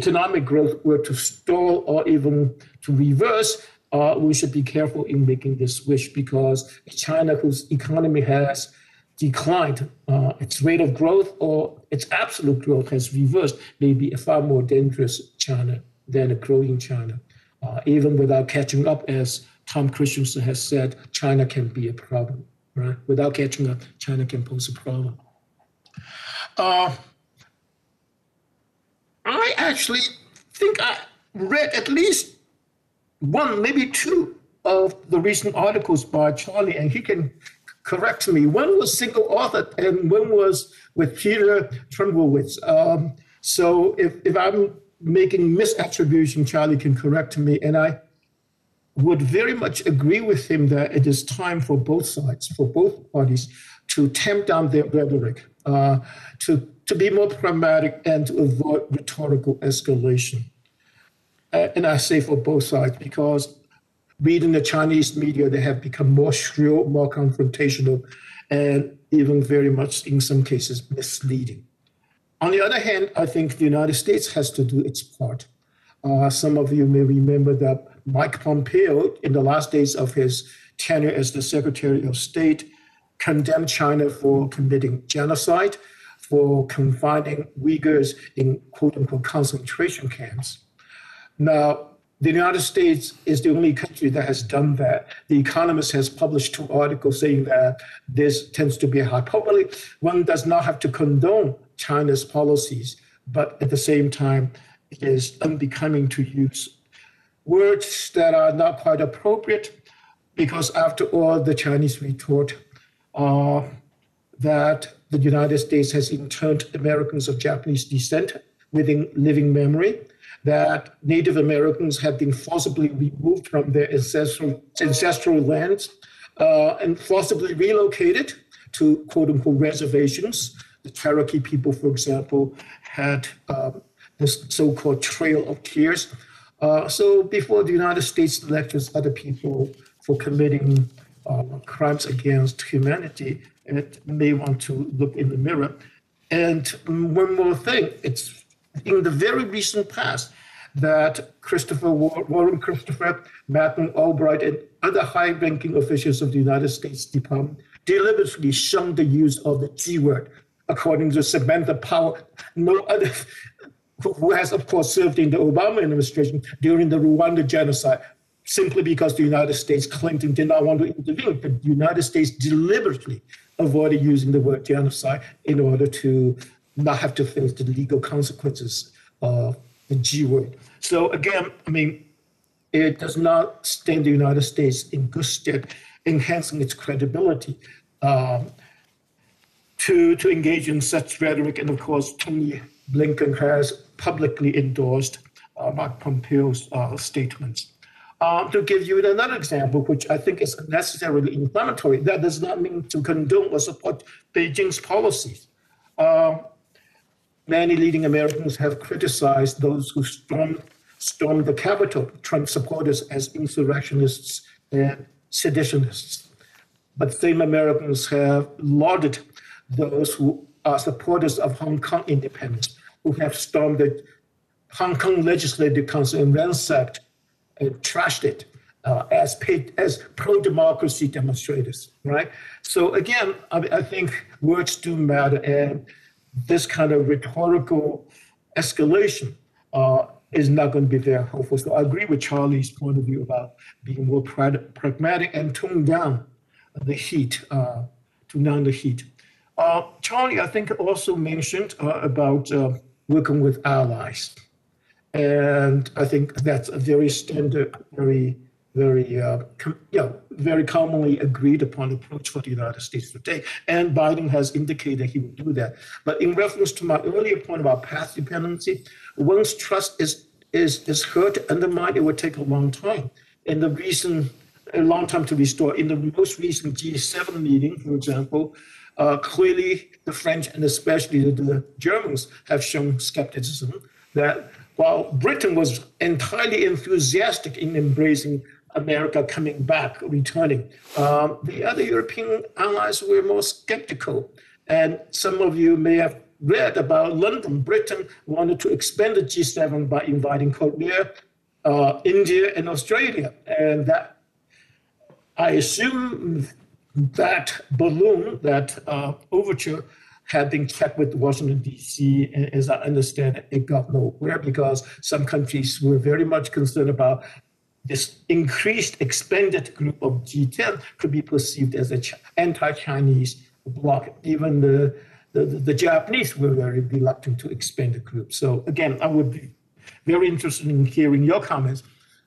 economic growth were to stall or even to reverse, uh, we should be careful in making this wish because China, whose economy has declined, uh, its rate of growth or its absolute growth has reversed, may be a far more dangerous China than a growing China, uh, even without catching up as Tom Christensen has said China can be a problem, right? Without catching up, China can pose a problem. Uh, I actually think I read at least one, maybe two of the recent articles by Charlie, and he can correct me. One was single authored, and one was with Peter Trubowitz. Um, so if, if I'm making misattribution, Charlie can correct me. And I would very much agree with him that it is time for both sides, for both parties, to tamp down their rhetoric, uh, to, to be more pragmatic, and to avoid rhetorical escalation. Uh, and I say for both sides because reading the Chinese media, they have become more shrill, more confrontational, and even very much, in some cases, misleading. On the other hand, I think the United States has to do its part. Uh, some of you may remember that Mike Pompeo, in the last days of his tenure as the Secretary of State, condemned China for committing genocide, for confining Uyghurs in quote unquote concentration camps. Now, the United States is the only country that has done that. The Economist has published two articles saying that this tends to be a hyperbole. One does not have to condone China's policies, but at the same time, it is unbecoming to use words that are not quite appropriate, because after all, the Chinese retort uh, that the United States has interned Americans of Japanese descent within living memory, that Native Americans have been forcibly removed from their ancestral, ancestral lands uh, and forcibly relocated to quote unquote reservations. The Cherokee people, for example, had um, this so called Trail of Tears uh, so before the United States lectures other people for committing uh, crimes against humanity, it may want to look in the mirror. And one more thing, it's in the very recent past that Christopher Warren Christopher, Madeleine Albright, and other high-ranking officials of the United States Department deliberately shunned the use of the G word. According to Samantha Power, no other who has, of course, served in the Obama administration during the Rwanda genocide, simply because the United States, Clinton did not want to intervene. But the United States deliberately avoided using the word genocide in order to not have to face the legal consequences of the G word. So again, I mean, it does not stand the United States in good stead, enhancing its credibility um, to, to engage in such rhetoric. And of course, Tony Blinken has publicly endorsed uh, Mark Pompeo's uh, statements. Um, to give you another example, which I think is necessarily inflammatory, that does not mean to condone or support Beijing's policies. Uh, many leading Americans have criticized those who stormed, stormed the Capitol, Trump supporters, as insurrectionists and seditionists. But same Americans have lauded those who are supporters of Hong Kong independence, who have stormed the Hong Kong Legislative Council and ransacked and trashed it uh, as as pro-democracy demonstrators, right? So again, I, I, think words do matter, and this kind of rhetorical escalation uh, is not going to be very helpful. So I agree with Charlie's point of view about being more pragmatic and tone down the heat, uh, tone down the heat. Uh, Charlie, I think also mentioned uh, about uh, working with allies. And I think that's a very standard, very, very, uh, you know, very commonly agreed upon approach for the United States to take. And Biden has indicated he will do that. But in reference to my earlier point about path dependency, once trust is is is hurt, undermined, it will take a long time. And the reason, a long time to restore. In the most recent G7 meeting, for example, uh, clearly the French and especially the Germans have shown skepticism that while Britain was entirely enthusiastic in embracing America coming back, returning, um, the other European allies were more skeptical. And some of you may have read about London. Britain wanted to expand the G7 by inviting Korea, uh, India, and Australia. And that, I assume that balloon, that uh, overture, had been checked with Washington, D.C., and as I understand it, it got nowhere because some countries were very much concerned about this increased, expanded group of G10 could be perceived as an anti-Chinese bloc. Even the, the, the, Japanese were very reluctant to expand the group. So again, I would be very interested in hearing your comments.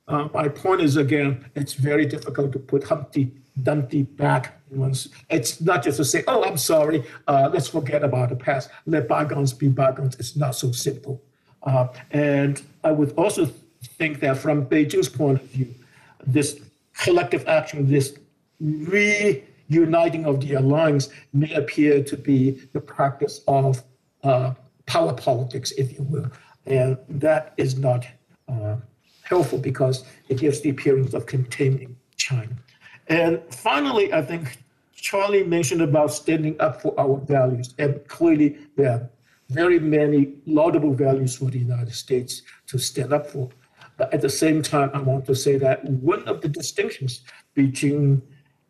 Uh, my point is, again, it's very difficult to put Humpty Dumpty back once. It's not just to say, oh, I'm sorry, uh, let's forget about the past, let bygones be bygones. It's not so simple. Uh, and I would also think that from Beijing's point of view, this collective action, this reuniting of the alliance may appear to be the practice of uh, power politics, if you will. And that is not uh, helpful because it gives the appearance of containing China. And finally, I think Charlie mentioned about standing up for our values. And clearly, there are very many laudable values for the United States to stand up for. But at the same time, I want to say that one of the distinctions between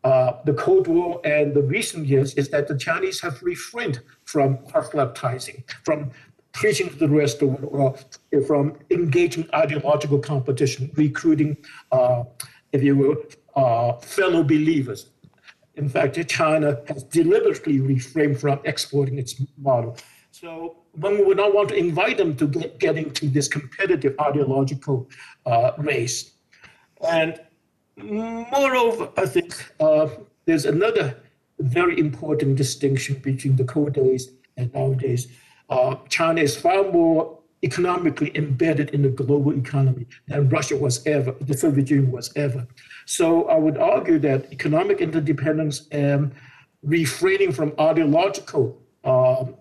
uh, the Cold War and the recent years is that the Chinese have refrained from proselytizing, from preaching to the rest of the world, from engaging ideological competition, recruiting, uh, if you will, uh, fellow believers. In fact, China has deliberately refrained from exporting its model. So one would not want to invite them to get, get into this competitive ideological uh, race. And moreover, I think uh, there's another very important distinction between the cold days and nowadays. Uh, China is far more economically embedded in the global economy than Russia was ever, the Soviet Union was ever. So I would argue that economic interdependence and refraining from ideological um,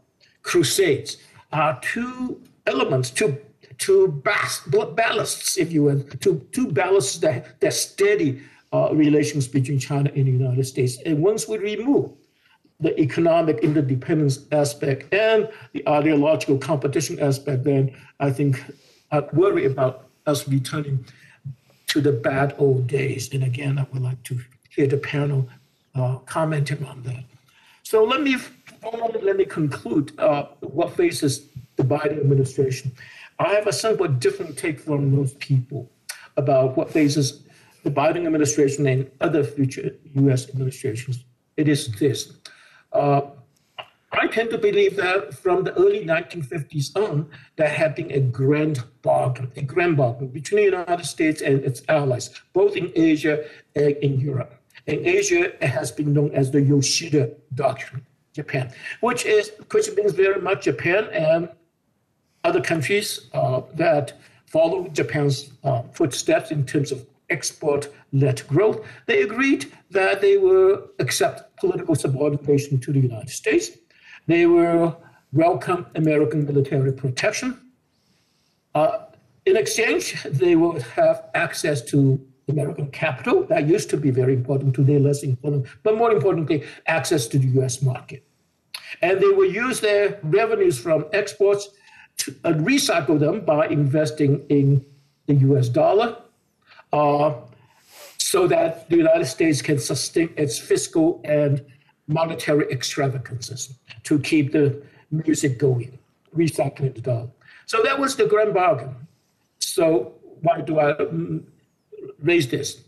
crusades are two elements, two two ballasts, if you will, two two ballasts that that steady uh, relations between China and the United States. And once we remove the economic interdependence aspect and the ideological competition aspect, then I think I worry about us returning to the bad old days. And again, I would like to hear the panel uh, commenting on that. So let me let me conclude uh, what faces the Biden administration. I have a somewhat different take from most people about what faces the Biden administration and other future U.S. administrations. It is this: uh, I tend to believe that from the early 1950s on, there had been a grand bargain, a grand bargain between the United States and its allies, both in Asia and in Europe. In Asia, it has been known as the Yoshida Doctrine, Japan, which is which means very much Japan and other countries uh, that follow Japan's uh, footsteps in terms of export-led growth. They agreed that they will accept political subordination to the United States they will welcome American military protection. Uh, in exchange, they will have access to American capital. That used to be very important, today less important, but more importantly, access to the US market. And they will use their revenues from exports to uh, recycle them by investing in the US dollar uh, so that the United States can sustain its fiscal and monetary extravagances to keep the music going, recycling the dollar. So that was the grand bargain. So why do I mm, raise this?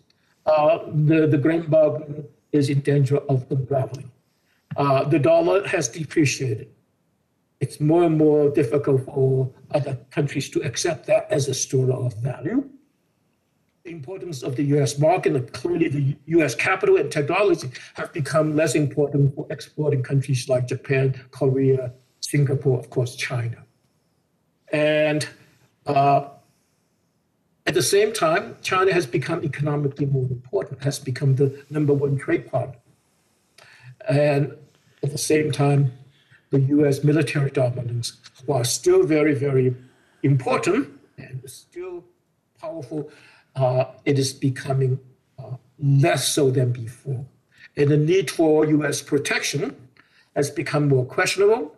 Uh, the, the grand bargain is in danger of unraveling. Uh, the dollar has depreciated. It's more and more difficult for other countries to accept that as a store of value the importance of the US market and clearly the US capital and technology have become less important for exporting countries like Japan, Korea, Singapore, of course, China. And uh, at the same time, China has become economically more important, has become the number one trade partner. And at the same time, the US military dominance, while still very, very important and still powerful, uh, it is becoming uh, less so than before. And the need for US protection has become more questionable.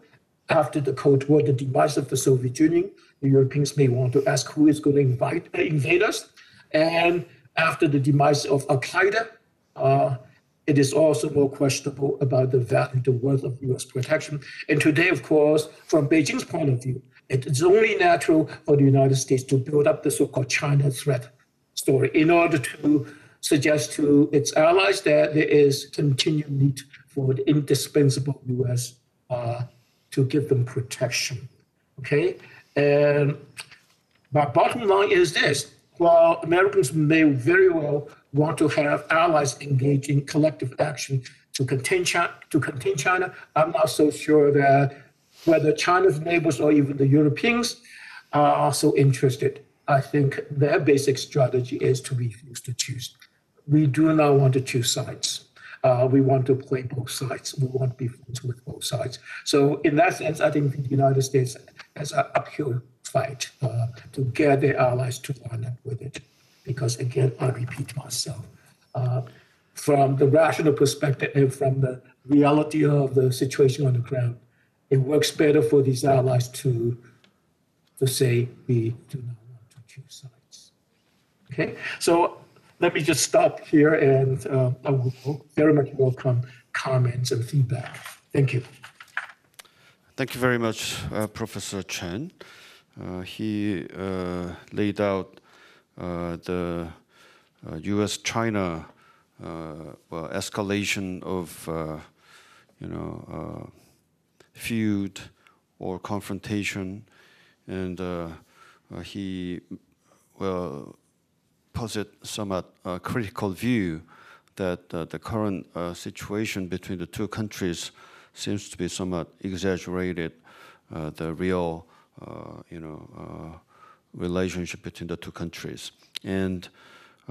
After the Cold War, the demise of the Soviet Union, the Europeans may want to ask who is going to invite, uh, invade us. And after the demise of Al Qaeda, uh, it is also more questionable about the value, the worth of US protection. And today, of course, from Beijing's point of view, it is only natural for the United States to build up the so called China threat story in order to suggest to its allies that there is continued need for the indispensable U.S. Uh, to give them protection. Okay, and my bottom line is this: while Americans may very well want to have allies engage in collective action to contain China, to contain China, I'm not so sure that whether China's neighbors or even the Europeans are also interested I think their basic strategy is to refuse to choose. We do not want to choose sides. Uh, we want to play both sides. We want to be friends with both sides. So, in that sense, I think the United States has an uphill fight uh, to get their allies to line up with it. Because, again, I repeat myself, uh, from the rational perspective and from the reality of the situation on the ground, it works better for these allies to to say we do not want to choose sides. Okay, so let me just stop here and uh, I will very much welcome comments and feedback. Thank you. Thank you very much, uh, Professor Chan. Uh, he uh, laid out Uh, the uh, U.S.-China uh, well, escalation of, uh, you know, feud or confrontation, and uh, he will posit somewhat uh, critical view that uh, the current situation between the two countries seems to be somewhat exaggerated. the real, you know, relationship between the two countries. And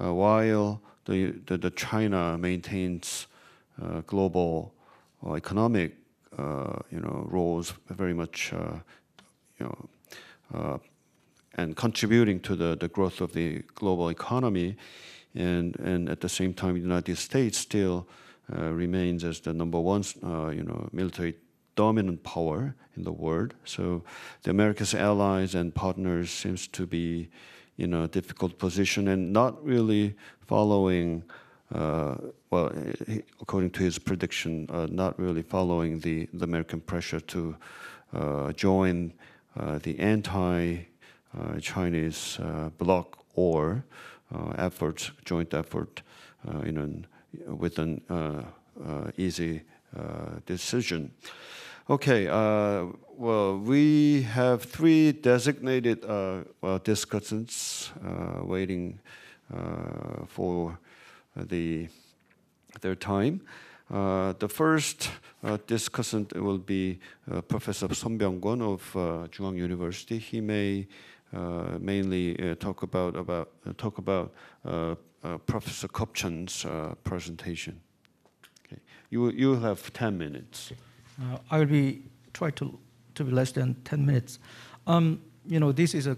uh, while the, the, the, China maintains uh, global uh, economic, you know, roles very much, you know, and contributing to the, the growth of the global economy. And, and at the same time, the United States still uh, remains as the number one, uh, you know, military dominant power in the world. So the America's allies and partners seems to be in a difficult position and not really following, uh, well, according to his prediction, uh, not really following the, the American pressure to uh, join uh, the anti uh, Chinese uh, bloc or uh, effort, joint effort, you know, with an easy decision. Okay, uh, well, we have three designated uh, well, discussants uh, waiting for the, their time. Uh, the first uh, discussant will be uh, Professor Son Byung-kwon of uh, University. He may mainly talk about about talk about Professor Kupchan's presentation. Okay. You you have 10 minutes. I will be try to to be less than 10 minutes. Um, you know, this is a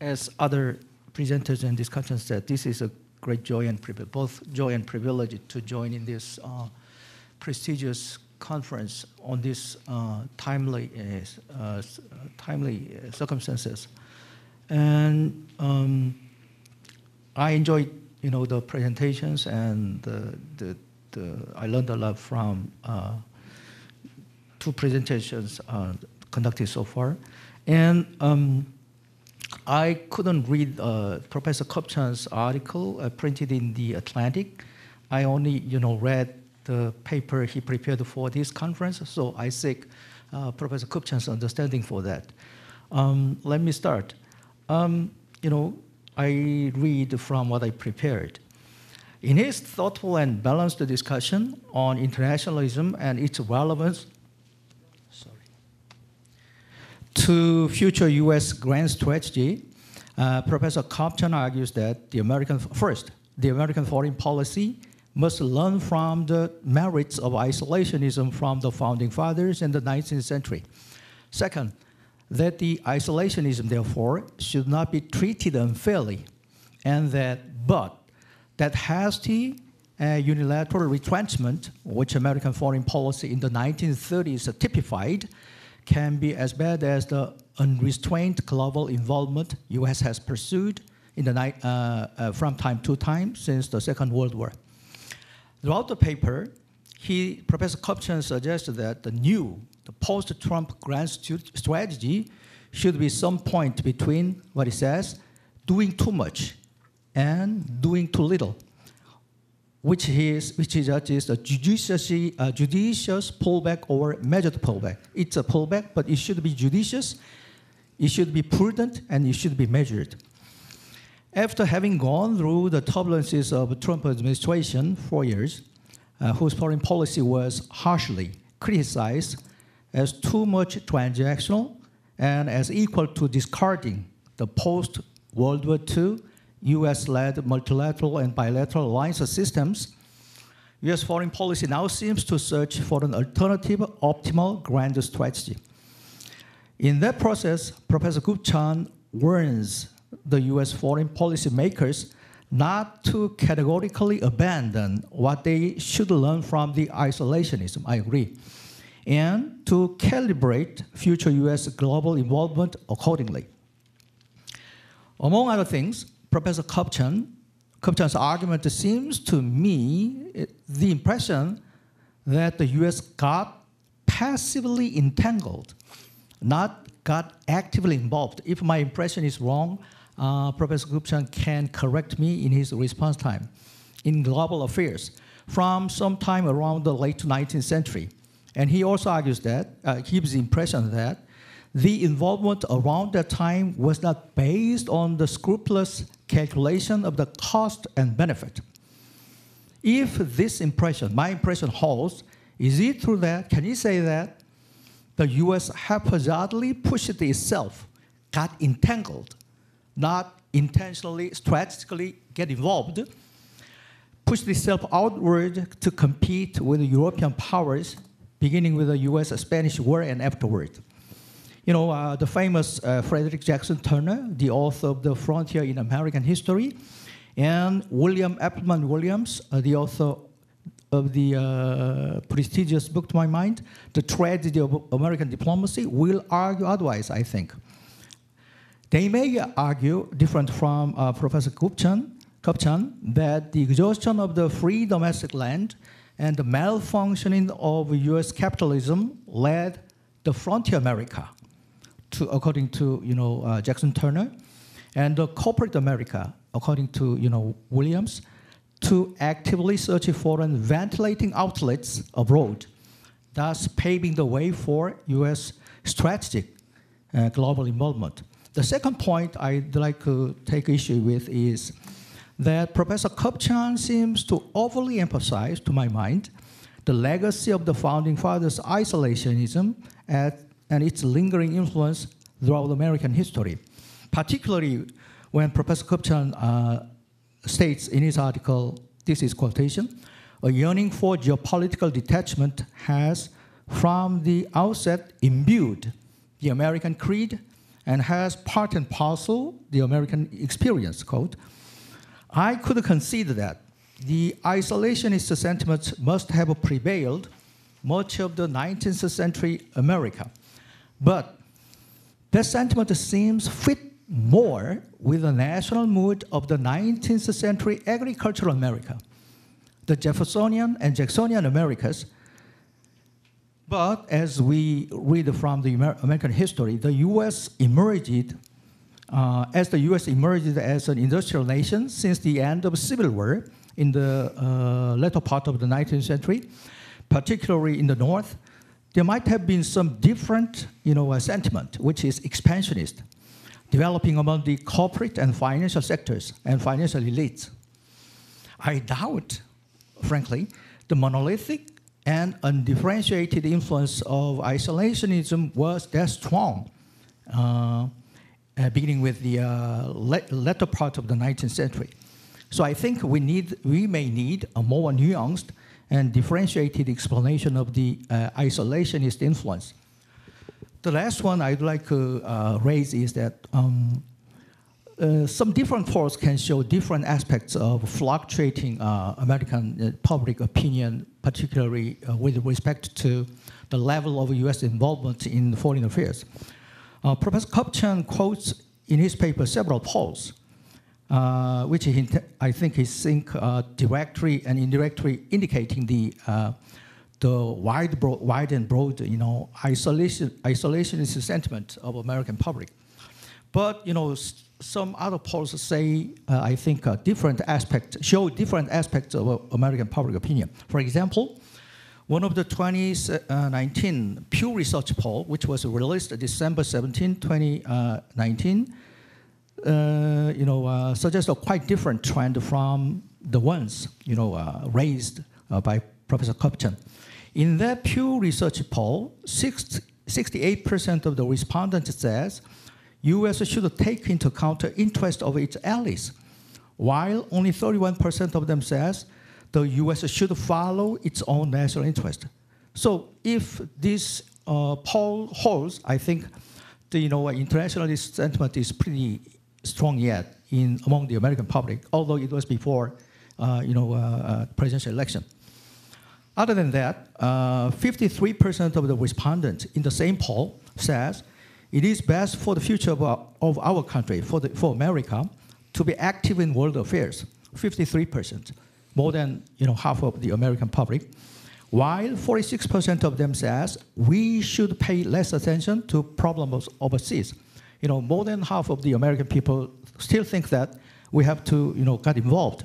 as other presenters and discussants said, this is a great joy and privilege, both joy and privilege to join in this uh, prestigious conference on this uh, timely, uh, uh timely circumstances. And um, I enjoyed, you know, the presentations and the, the, the I learned a lot from uh, two presentations uh, conducted so far. And um, I couldn't read uh, Professor Kupchan's article uh, printed in the Atlantic. I only, you know, read the paper he prepared for this conference, so I seek uh, Professor Kupchan's understanding for that. Um, let me start. Um, you know, I read from what I prepared. In his thoughtful and balanced discussion on internationalism and its relevance to future U.S. grand strategy, uh, Professor Kupchan argues that the American, first, the American foreign policy must learn from the merits of isolationism from the founding fathers in the 19th century. Second, that the isolationism, therefore, should not be treated unfairly, and that, but, that hasty uh, unilateral retrenchment, which American foreign policy in the 1930s typified, can be as bad as the unrestrained global involvement U.S. has pursued in the night, uh, uh, from time to time since the Second World War. Throughout the paper, he, Professor Kupchan suggested that the new, the post-Trump grand strategy should be some point between what he says, doing too much and doing too little which is which is just a judicious, a judicious pullback or measured pullback. It's a pullback, but it should be judicious, it should be prudent, and it should be measured. After having gone through the turbulences of Trump administration for years, uh, whose foreign policy was harshly criticized as too much transactional and as equal to discarding the post-World War II US-led multilateral and bilateral alliance systems, US foreign policy now seems to search for an alternative optimal grand strategy. In that process, Professor Kupchan warns the US foreign policy makers not to categorically abandon what they should learn from the isolationism, I agree, and to calibrate future US global involvement accordingly. Among other things, Professor Kupchan, Kupchan's argument seems to me the impression that the US got passively entangled, not got actively involved. If my impression is wrong, uh, Professor Kupchan can correct me in his response time in global affairs from sometime around the late 19th century. And he also argues that, uh, gives the impression that the involvement around that time was not based on the scrupulous calculation of the cost and benefit. If this impression, my impression holds, is it true that, can you say that the US haphazardly pushed itself, got entangled, not intentionally, strategically get involved, pushed itself outward to compete with European powers, beginning with the US Spanish War and afterward. You know, uh, the famous uh, Frederick Jackson Turner, the author of The Frontier in American History, and William Appleman Williams, uh, the author of the uh, prestigious book to my mind, The Tragedy of American Diplomacy, will argue otherwise, I think. They may argue, different from uh, Professor Kupchan, Kupchan, that the exhaustion of the free domestic land and the malfunctioning of US capitalism led the frontier America to, according to you know uh, Jackson Turner, and the corporate America, according to you know Williams, to actively search for and ventilating outlets abroad thus paving the way for U.S. strategic uh, global involvement. The second point I'd like to take issue with is that Professor Kupchan seems to overly emphasize, to my mind, the legacy of the founding fathers' isolationism at, and its lingering influence throughout American history, particularly when Professor Kupchan uh, states in his article, this is quotation, a yearning for geopolitical detachment has from the outset imbued the American creed and has part and parcel the American experience, quote. I could concede that the isolationist sentiment must have prevailed much of the 19th century America. But that sentiment seems fit more with the national mood of the 19th century agricultural America, the Jeffersonian and Jacksonian Americas. But as we read from the Amer American history, the US emerged uh, as the US emerged as an industrial nation since the end of the Civil War in the uh, latter part of the 19th century, particularly in the North, there might have been some different you know, uh, sentiment, which is expansionist, developing among the corporate and financial sectors and financial elites. I doubt, frankly, the monolithic and undifferentiated influence of isolationism was that strong, uh, uh, beginning with the uh, latter part of the 19th century. So I think we, need, we may need a more nuanced and differentiated explanation of the uh, isolationist influence. The last one I'd like to uh, raise is that um, uh, some different polls can show different aspects of fluctuating uh, American uh, public opinion, particularly uh, with respect to the level of U.S. involvement in foreign affairs. Professor Kupchan quotes in his paper several polls uh, which I think is think, uh, directly and indirectly indicating the uh, the wide, broad, wide and broad, you know, isolation, isolationist sentiment of American public. But you know, some other polls say, uh, I think, uh, different aspects show different aspects of uh, American public opinion. For example, one of the 2019 Pew Research poll, which was released December 17, 2019, uh, you know, uh, suggest a quite different trend from the ones, you know, uh, raised uh, by Professor Kupchan. In that Pew Research poll, 68% of the respondents says U.S. should take into account the interest of its allies, while only 31% of them says the U.S. should follow its own national interest. So if this uh, poll holds, I think the you know, internationalist sentiment is pretty strong yet in among the American public, although it was before, uh, you know, uh, uh presidential election. Other than that, 53% uh, of the respondents in the same poll says it is best for the future of our, of our country, for, the, for America, to be active in world affairs. 53%, more than you know half of the American public. While 46% of them says we should pay less attention to problems overseas you know, more than half of the American people still think that we have to, you know, get involved.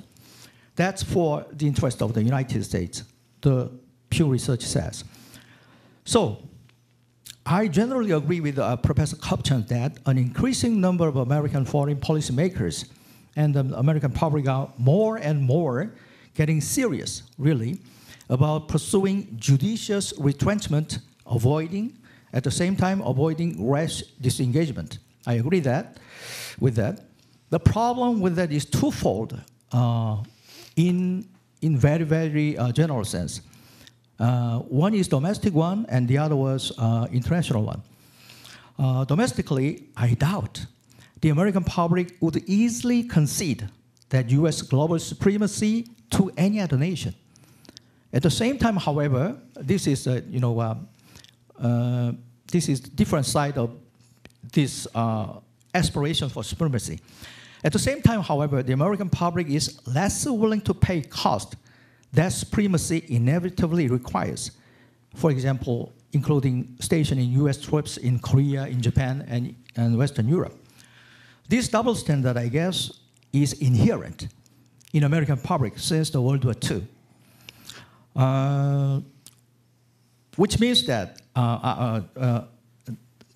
That's for the interest of the United States, the Pew Research says. So I generally agree with uh, Professor Kupchan that an increasing number of American foreign policy makers and the American public are more and more getting serious, really, about pursuing judicious retrenchment, avoiding, at the same time, avoiding rash disengagement. I agree that with that. The problem with that is twofold uh, in, in very, very uh, general sense. Uh, one is domestic one, and the other was uh, international one. Uh, domestically, I doubt the American public would easily concede that U.S. global supremacy to any other nation. At the same time, however, this is uh, you know this is different side of this uh, aspiration for supremacy. At the same time, however, the American public is less willing to pay cost that supremacy inevitably requires. For example, including stationing US troops in Korea, in Japan, and, and Western Europe. This double standard, I guess, is inherent in American public since the World War II. Uh, which means that, uh, uh, uh,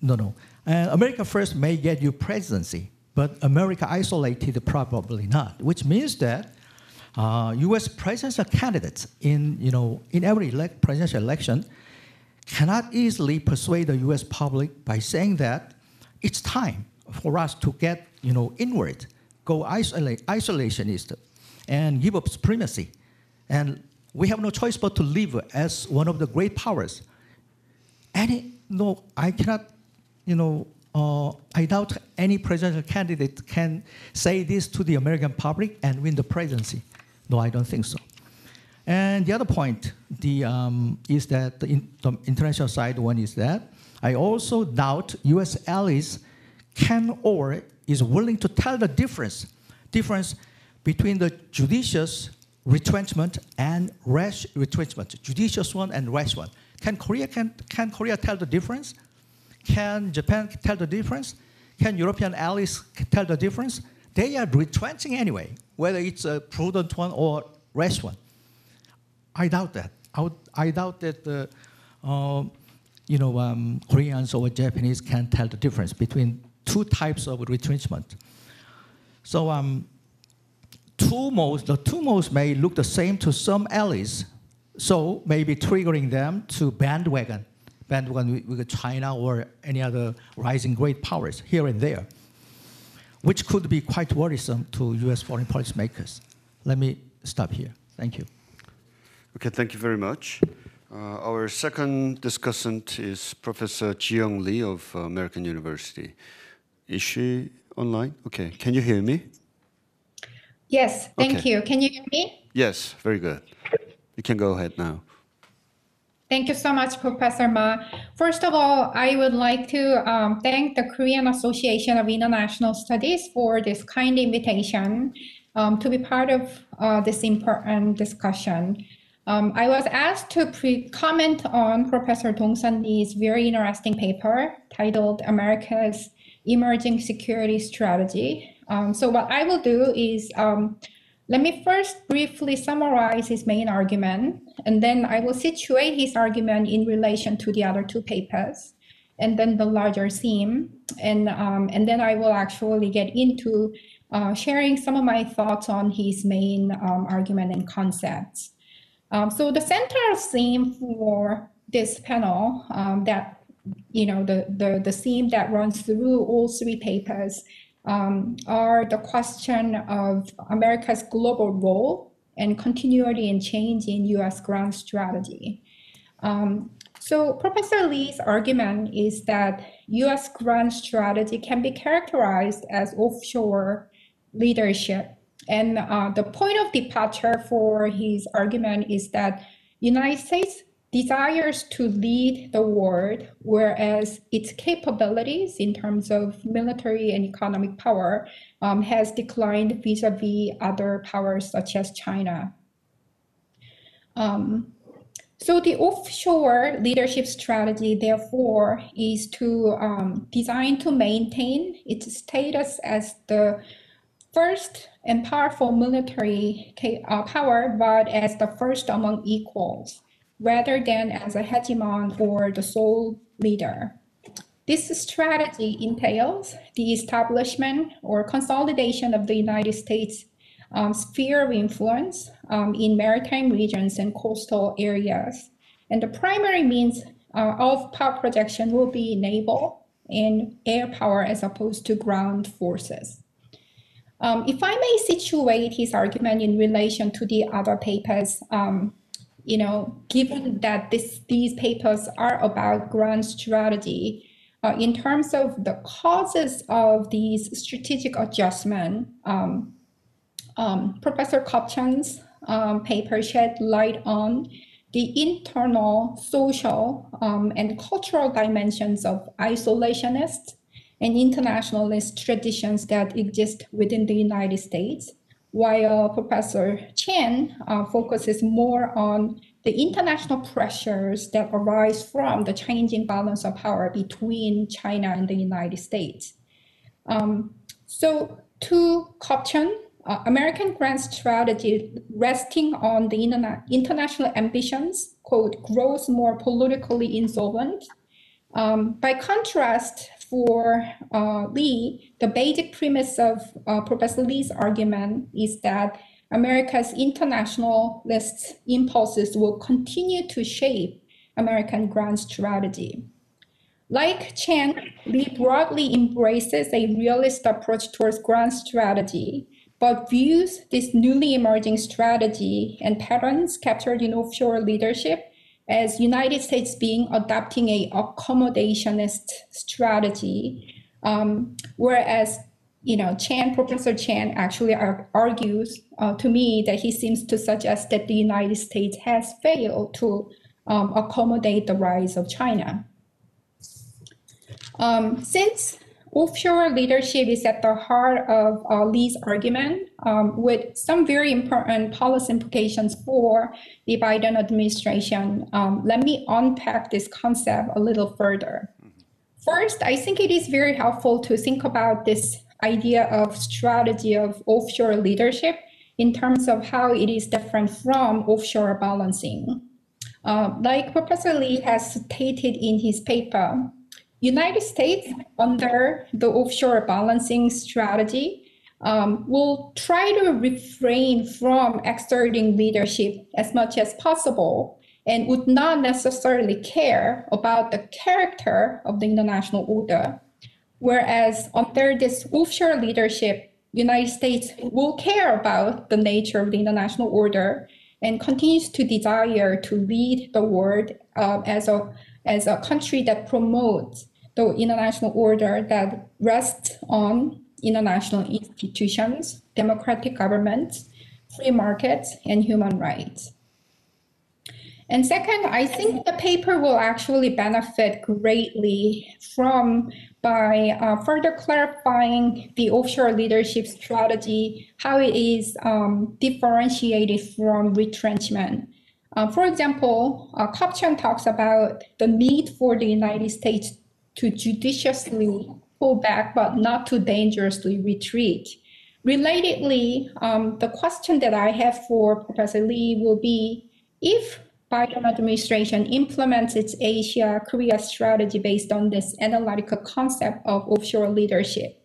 no, no, uh, America first may get you presidency, but America isolated probably not, which means that U.S. presidential candidates in, you know, in every elect presidential election cannot easily persuade the U.S. public by saying that it's time for us to get, you know, inward, go isolate, isolationist, and give up supremacy. And we have no choice but to live as one of the great powers. Any, no, I cannot, you know, uh, I doubt any presidential candidate can say this to the American public and win the presidency. No, I don't think so. And the other point the, um, is that the, in, the international side one is that I also doubt U.S. allies can or is willing to tell the difference, difference between the judicious retrenchment and rash retrenchment, judicious one and rash one. Can Korea, can, can Korea tell the difference? Can Japan tell the difference? Can European allies tell the difference? They are retrenching anyway, whether it's a prudent one or rash one. I doubt that. I, would, I doubt that the, uh, you know, um, Koreans or Japanese can tell the difference between two types of retrenchment. So um, two modes, the two modes may look the same to some allies, so maybe triggering them to bandwagon, bandwagon with China or any other rising great powers here and there, which could be quite worrisome to U.S. foreign policy makers. Let me stop here. Thank you. Okay, thank you very much. Uh, our second discussant is Professor Jiyoung Lee of uh, American University. Is she online? Okay, can you hear me? Yes, thank Okay. you. Can you hear me? Yes, very good. You can go ahead now. Thank you so much, Professor Ma. First of all, I would like to um, thank the Korean Association of International Studies for this kind invitation um, to be part of uh, this important discussion. Um, I was asked to comment on Professor Dong-Sun Lee's very interesting paper titled America's Emerging Security Strategy. Um, so what I will do is um, let me first briefly summarize his main argument, and then I will situate his argument in relation to the other two papers, and then the larger theme, and um, and then I will actually get into uh, sharing some of my thoughts on his main um, argument and concepts. Um, so the central theme for this panel um, that you know the, the the theme that runs through all three papers um, are the question of America's global role and continuity and change in U.S. grand strategy. Um, so Professor Lee's argument is that U.S. grand strategy can be characterized as offshore leadership. And uh, the point of departure for his argument is that United States desires to lead the world, whereas its capabilities in terms of military and economic power um, has declined vis-a-vis other powers such as China. Um, so the offshore leadership strategy, therefore, is to um, design to maintain its status as the first and powerful military uh, power, but as the first among equals, rather than as a hegemon or the sole leader. This strategy entails the establishment or consolidation of the United States um, sphere of influence um, in maritime regions and coastal areas. And the primary means uh, of power projection will be naval and air power as opposed to ground forces. Um, if I may situate his argument in relation to the other papers, um, you know, given that this, these papers are about grand strategy, uh, in terms of the causes of these strategic adjustment, um, um, Professor Kupchan's um, paper shed light on the internal social um, and cultural dimensions of isolationist and internationalist traditions that exist within the United States, while Professor Chan uh, focuses more on the international pressures that arise from the changing balance of power between China and the United States. Um, so to Kupchan, uh, American grand strategy resting on the interna- international ambitions, quote, grows more politically insolvent. Um, by contrast, for uh, Lee, the basic premise of uh, Professor Lee's argument is that America's internationalist impulses will continue to shape American grand strategy. Like Chan, Lee broadly embraces a realist approach towards grand strategy, but views this newly emerging strategy and patterns captured in offshore leadership as United States being adopting a accommodationist strategy, um, whereas you know Chan, Professor Chan actually ar- argues uh, to me that he seems to suggest that the United States has failed to um, accommodate the rise of China. Um, since offshore leadership is at the heart of uh, Lee's argument, um, with some very important policy implications for the Biden administration, um, let me unpack this concept a little further. First, I think it is very helpful to think about this idea of strategy of offshore leadership in terms of how it is different from offshore balancing. Uh, like Professor Lee has stated in his paper, United States under the offshore balancing strategy um, will try to refrain from exerting leadership as much as possible and would not necessarily care about the character of the international order. Whereas under this offshore leadership, United States will care about the nature of the international order and continues to desire to lead the world uh, as a as a country that promotes the international order that rests on international institutions, democratic governments, free markets, and human rights. And second, I think the paper will actually benefit greatly from by uh, further clarifying the offshore leadership strategy, how it is um, differentiated from retrenchment. Uh, for example, uh, Kupchan talks about the need for the United States to judiciously pull back, but not to dangerously retreat. Relatedly, um, the question that I have for Professor Lee will be if Biden administration implements its Asia Korea strategy based on this analytical concept of offshore leadership.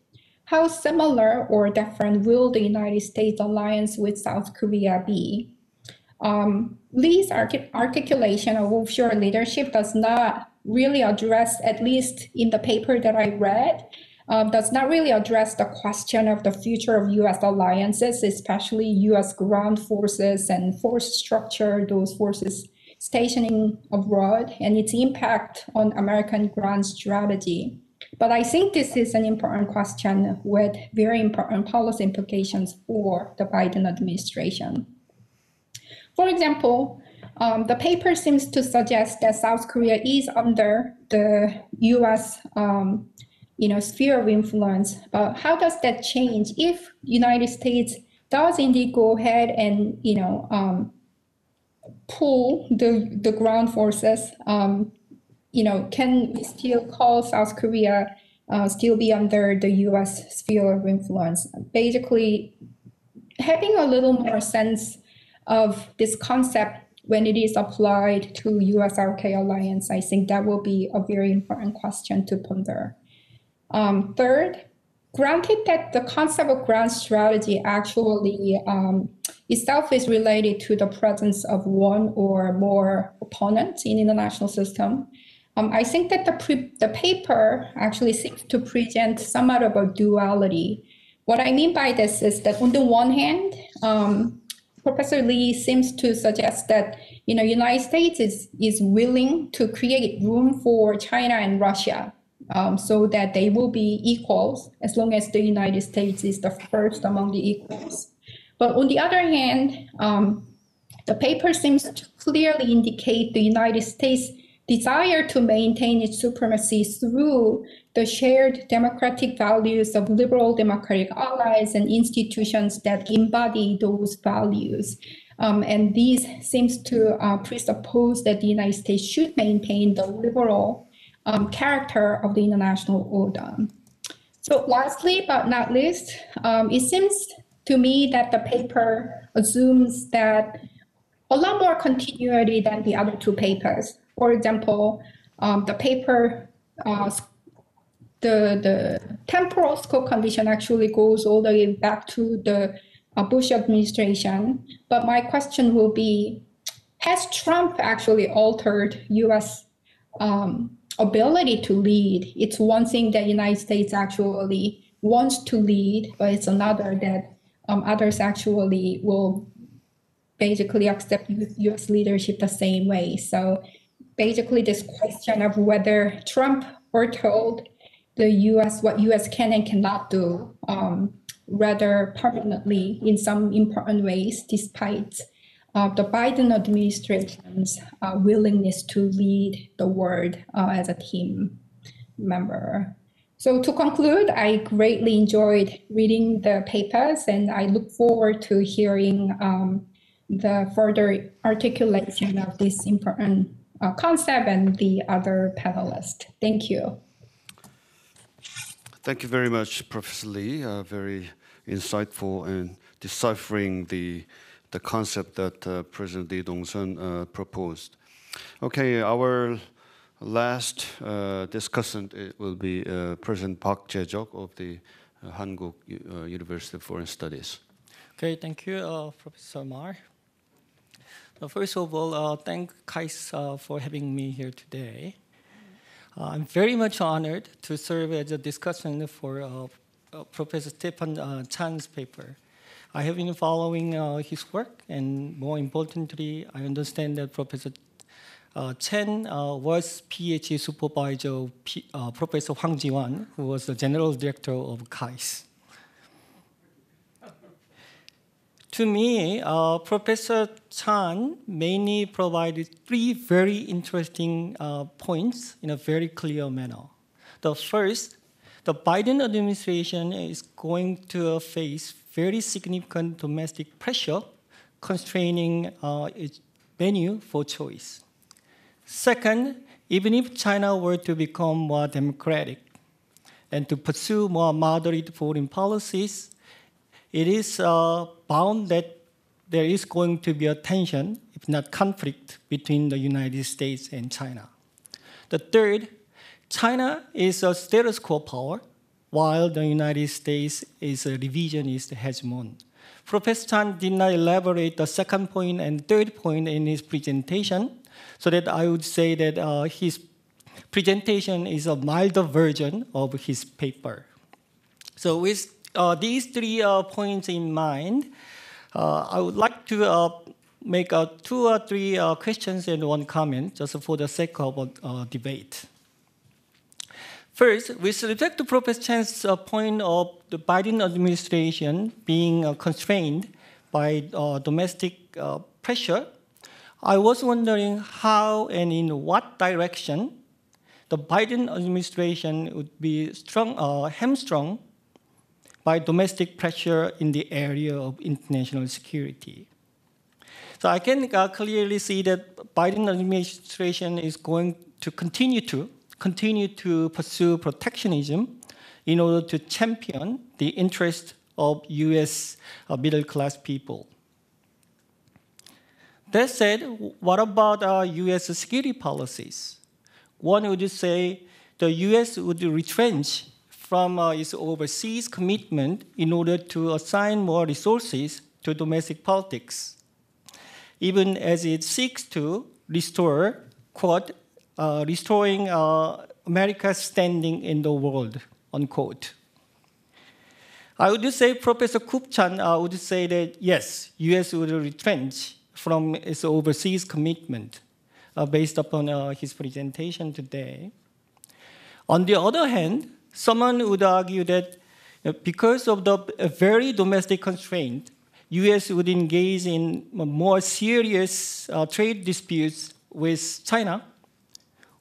How similar or different will the United States alliance with South Korea be? Um, Lee's artic- articulation of offshore leadership does not really address, at least in the paper that I read, um, does not really address the question of the future of US alliances, especially US ground forces and force structure, those forces stationing abroad and its impact on American grand strategy. But I think this is an important question with very important policy implications for the Biden administration. For example, um, the paper seems to suggest that South Korea is under the U.S. Um, you know, sphere of influence. But how does that change if United States does indeed go ahead and you know um, pull the the ground forces, um, you know, can we still call South Korea uh, still be under the U.S. sphere of influence? Basically, having a little more sense of this concept when it is applied to US-RK alliance, I think that will be a very important question to ponder. Um, third, granted that the concept of grand strategy actually um, itself is related to the presence of one or more opponents in international system. Um, I think that the, the paper actually seeks to present somewhat of a duality. What I mean by this is that on the one hand, um, Professor Lee seems to suggest that you know United States is is willing to create room for China and Russia um, so that they will be equals as long as the United States is the first among the equals. But on the other hand, um, the paper seems to clearly indicate the United States' desire to maintain its supremacy through the shared democratic values of liberal democratic allies and institutions that embody those values. Um, and these seems to uh, presuppose that the United States should maintain the liberal um, character of the international order. So lastly, but not least, um, it seems to me that the paper assumes that a lot more continuity than the other two papers. For example, um, the paper, uh, the, the temporal scope condition actually goes all the way back to the uh, Bush administration. But my question will be, has Trump actually altered U.S. Um, ability to lead? It's one thing that United States actually wants to lead, but it's another that um, others actually will basically accept U.S. leadership the same way. So basically, this question of whether Trump foretold the U.S. what U.S. can and cannot do um, rather permanently in some important ways, despite uh, the Biden administration's uh, willingness to lead the world uh, as a team member. So to conclude, I greatly enjoyed reading the papers and I look forward to hearing um, the further articulation of this important uh, concept and the other panelists. Thank you. Thank you very much, Professor Lee. Uh, very insightful and deciphering the, the concept that uh, President Lee Dong-sun uh, proposed. Okay, our last uh, discussant will be uh, President Park Jae-jok of the uh, Hankuk University of Foreign Studies. Okay, thank you, Professor Ma. first of all, thank KAIS for having me here today. Uh, I'm very much honored to serve as a discussion for uh, uh, Professor Stephen Chan's paper. I have been following his work, and more importantly, I understand that Professor uh, Chan uh, was PhD supervisor of P, uh, Professor Hwang Ji-won, who was the general director of KAIS. To me, uh, Professor Chan mainly provided three very interesting uh, points in a very clear manner. The first, the Biden administration is going to face very significant domestic pressure constraining uh, its menu for choice. Second, even if China were to become more democratic and to pursue more moderate foreign policies, it is uh, bound that there is going to be a tension, if not conflict, between the United States and China. The third, China is a status quo power, while the United States is a revisionist hegemon. Professor Chan did not elaborate the second point and third point in his presentation, so that I would say that uh, his presentation is a milder version of his paper. So with these three uh, points in mind, uh, I would like to uh, make uh, two or three questions and one comment just for the sake of debate. First, with respect to Professor Chan's point of the Biden administration being constrained by domestic pressure, I was wondering how and in what direction the Biden administration would be strong, uh, hamstrung by domestic pressure in the area of international security. So I can uh, clearly see that Biden administration is going to continue to continue to pursue protectionism in order to champion the interest of U.S. Uh, middle class people. That said, what about our U.S. security policies? One would say the U.S. would retrench from uh, its overseas commitment in order to assign more resources to domestic politics, even as it seeks to restore, quote, uh, restoring uh, America's standing in the world, unquote. I would say Professor Kupchan uh, would say that yes, U.S. would retrench from its overseas commitment uh, based upon uh, his presentation today. On the other hand, Someone would argue that because of the very domestic constraint, U.S. would engage in more serious uh, trade disputes with China,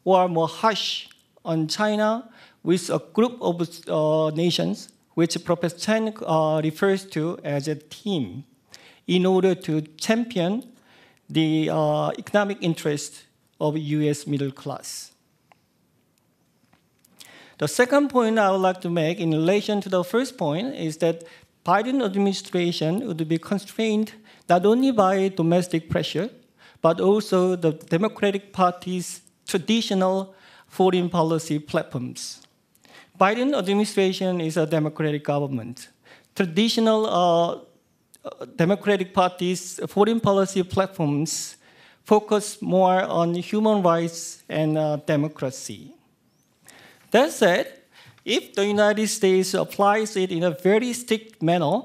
or more harsh on China with a group of uh, nations, which Professor Chan uh, refers to as a team, in order to champion the uh, economic interest of U.S. middle class. The second point I would like to make in relation to the first point is that Biden administration would be constrained not only by domestic pressure, but also the Democratic Party's traditional foreign policy platforms. Biden administration is a democratic government. Traditional uh, Democratic Party's foreign policy platforms focus more on human rights and uh, democracy. That said, if the United States applies it in a very strict manner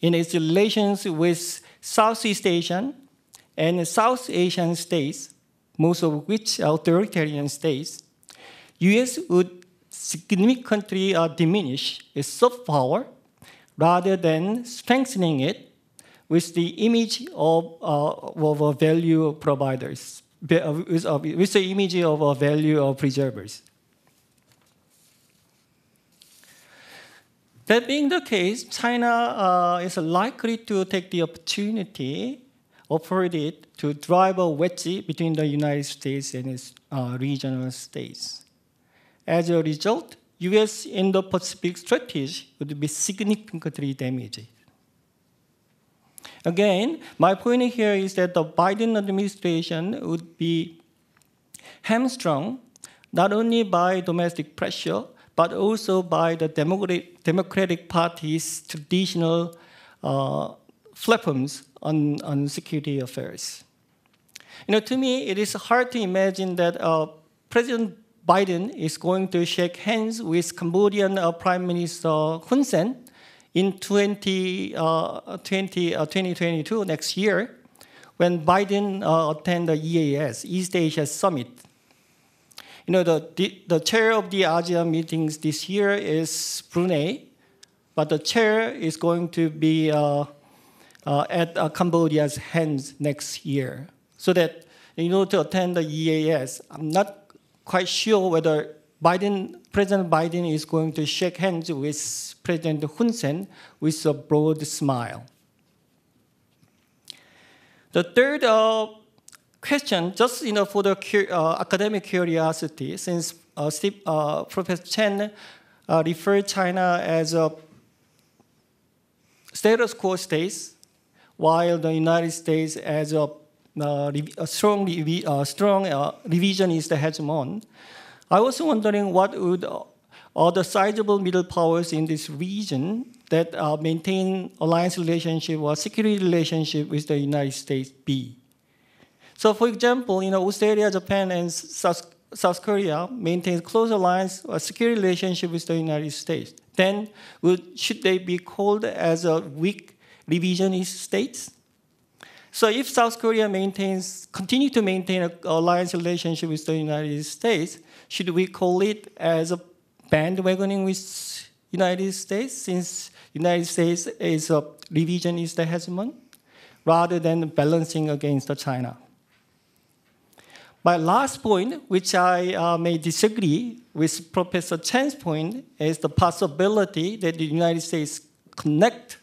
in its relations with Southeast Asian and South Asian states, most of which are authoritarian states, U.S. would significantly uh, diminish its soft power rather than strengthening it with the image of, uh, of value providers, uh, with, uh, with the image of a value of preservers. That being the case, China uh, is likely to take the opportunity offered it to drive a wedge between the United States and its uh, regional states. As a result, U.S. Indo-Pacific strategy would be significantly damaged. Again, my point here is that the Biden administration would be hamstrung not only by domestic pressure, but also by the Democratic Party's traditional uh, on, on security affairs. You know, to me, it is hard to imagine that uh, President Biden is going to shake hands with Cambodian uh, Prime Minister Hun Sen in 20, uh, 20, uh, 2022, next year, when Biden uh, attend the EAS, East Asia Summit. You know, the, the, the chair of the ASEAN meetings this year is Brunei, but the chair is going to be uh, uh, at uh, Cambodia's hands next year. So that, in order to attend the EAS, I'm not quite sure whether Biden, President Biden is going to shake hands with President Hun Sen with a broad smile. The third uh, question, just you know, for the uh, academic curiosity, since uh, Steve, uh, Professor Chan uh, referred China as a status quo state, while the United States as a, uh, a strong, strong revisionist hegemon, I was wondering what would uh, the sizable middle powers in this region that uh, maintain alliance relationship or security relationship with the United States be. So, for example, you know, Australia, Japan, and South, South Korea maintain close alliance or security relationship with the United States. Then, would, should they be called as a weak revisionist states? So, if South Korea maintains, continue to maintain an alliance relationship with the United States, should we call it as a bandwagoning with United States since United States is a revisionist hegemon rather than balancing against China? My last point, which I uh, may disagree with Professor Chan's point, is the possibility that the United States connect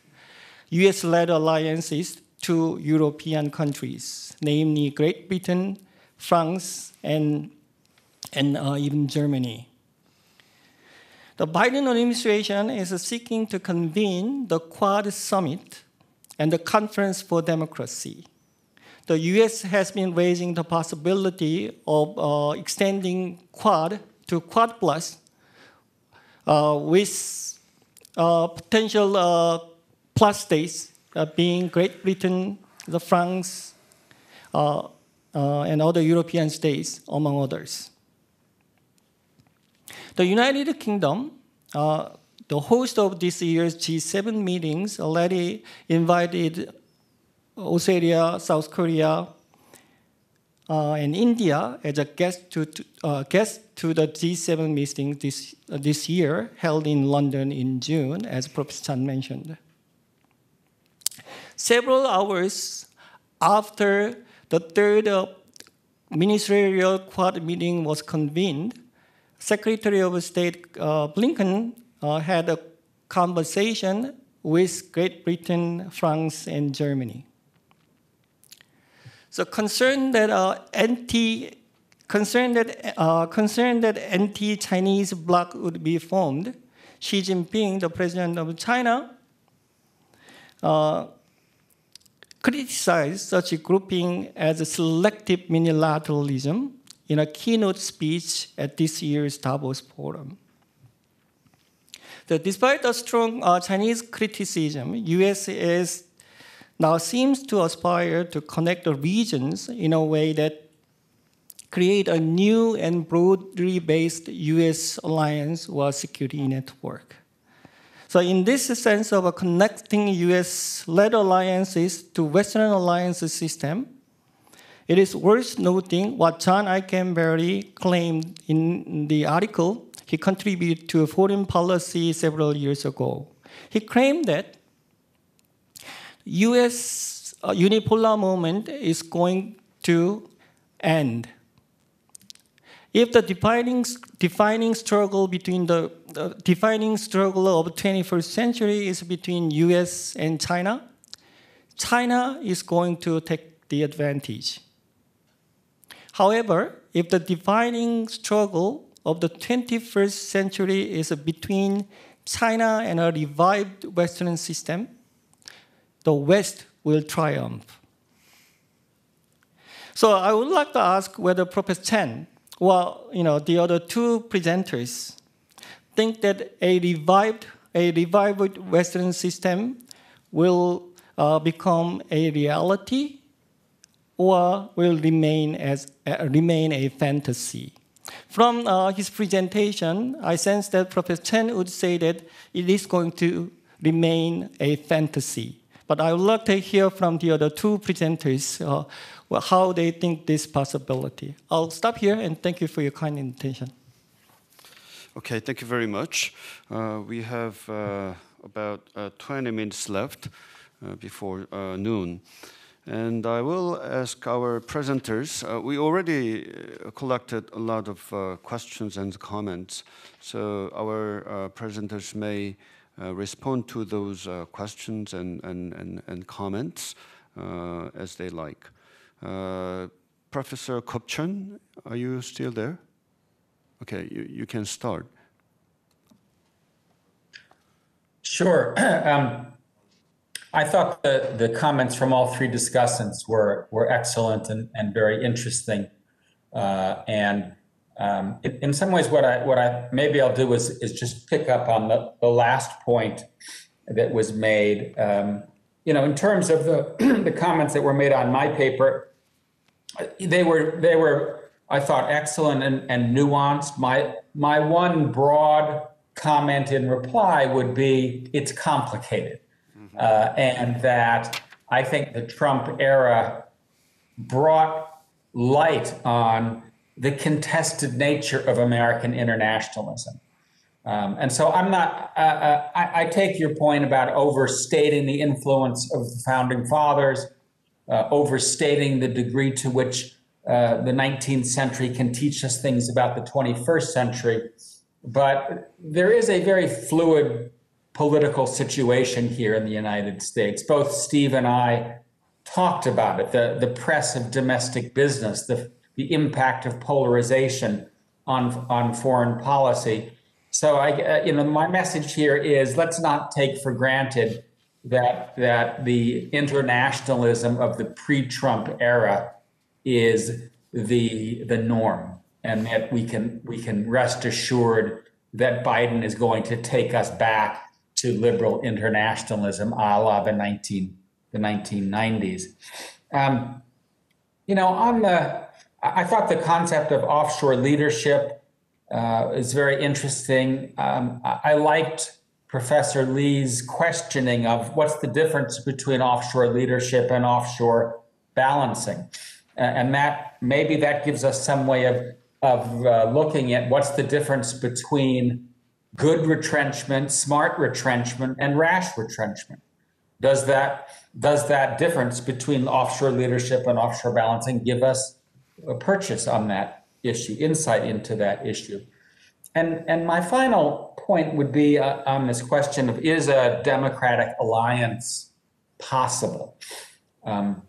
US-led alliances to European countries, namely Great Britain, France, and and uh, even Germany. The Biden administration is seeking to convene the Quad Summit and the Conference for Democracy. The US has been raising the possibility of uh, extending Quad to Quad Plus uh, with uh, potential uh, plus states uh, being Great Britain, the France, and other European states, among others. The United Kingdom, uh, the host of this year's G7 meetings, already invited Australia, South Korea, uh, and India as a guest to, to uh, guest to the G7 meeting this, uh, this year, held in London in June, as Professor Chan mentioned. Several hours after the third uh, ministerial quad meeting was convened, Secretary of State uh, Blinken uh, had a conversation with Great Britain, France, and Germany. So concerned that uh, anti concerned that uh, concerned that anti-Chinese bloc would be formed, Xi Jinping, the president of China, uh, criticized such a grouping as a selective unilateralism in a keynote speech at this year's Davos Forum. So despite the strong uh, Chinese criticism, U.S. is now seems to aspire to connect the regions in a way that create a new and broadly based U.S. alliance or security network. So in this sense of connecting U.S.-led alliances to Western alliance system, it is worth noting what John Ikenberry claimed in the article he contributed to foreign policy several years ago. He claimed that U.S. Uh, unipolar movement is going to end. If the defining, defining struggle between the, the defining struggle of 21st century is between U.S. and China, China is going to take the advantage. However, if the defining struggle of the 21st century is between China and a revived Western system, the West will triumph. So I would like to ask whether Professor Chan well, you know, the other two presenters think that a revived, a revived Western system will uh, become a reality or will remain, as, uh, remain a fantasy. From uh, his presentation, I sense that Professor Chan would say that it is going to remain a fantasy. But I would like to hear from the other two presenters uh, how they think this possibility. I'll stop here and thank you for your kind attention. Okay, thank you very much. Uh, we have uh, about uh, 20 minutes left uh, before uh, noon. And I will ask our presenters. Uh, we already uh, collected a lot of uh, questions and comments, so our presenters may respond to those uh, questions and, and, and, and comments as they like. Professor Kupchan, are you still there? Okay, you, you can start. Sure. (clears throat) um, I thought the, the comments from all three discussants were, were excellent and, and very interesting. Uh, and um, in, in, some ways, what I, what I maybe I'll do is, is just pick up on the, the last point that was made. Um, you know, in terms of the, (clears throat) the comments that were made on my paper, they were, they were I thought, excellent and, and nuanced. My, my one broad comment in reply would be it's complicated uh, and that I think the Trump era brought light on the contested nature of American internationalism. Um, and so I'm not, uh, uh, I, I, take your point about overstating the influence of the founding fathers, uh, overstating the degree to which uh, the 19th century can teach us things about the 21st century. But there is a very fluid political situation here in the United States. Both Steve and I talked about it the, the press of domestic business, the, the impact of polarization on, on foreign policy. So I, uh, you know, my message here is let's not take for granted that that the internationalism of the pre-Trump era is the the norm, and that we can we can rest assured that Biden is going to take us back to liberal internationalism a la the 19 the 1990s. Um, you know, on the I thought the concept of offshore leadership uh, is very interesting. Um, I liked Professor Lee's questioning of what's the difference between offshore leadership and offshore balancing, and that maybe that gives us some way of of uh, looking at what's the difference between good retrenchment, smart retrenchment, and rash retrenchment. Does that does that difference between offshore leadership and offshore balancing give us a purchase on that issue, insight into that issue? And and my final point would be uh, on this question of is a democratic alliance possible? Um,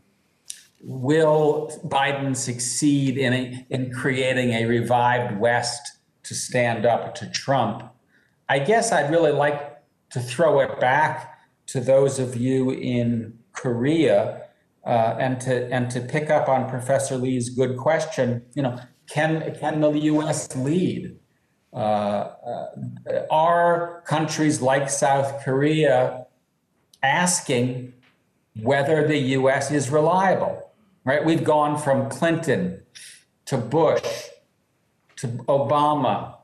will Biden succeed in a, in creating a revived West to stand up to Trump? I guess I'd really like to throw it back to those of you in Korea uh, and to and to pick up on Professor Lee's good question, you know, can can the U.S. lead? Uh, uh, are countries like South Korea asking whether the U.S. is reliable? Right? We've gone from Clinton to Bush to Obama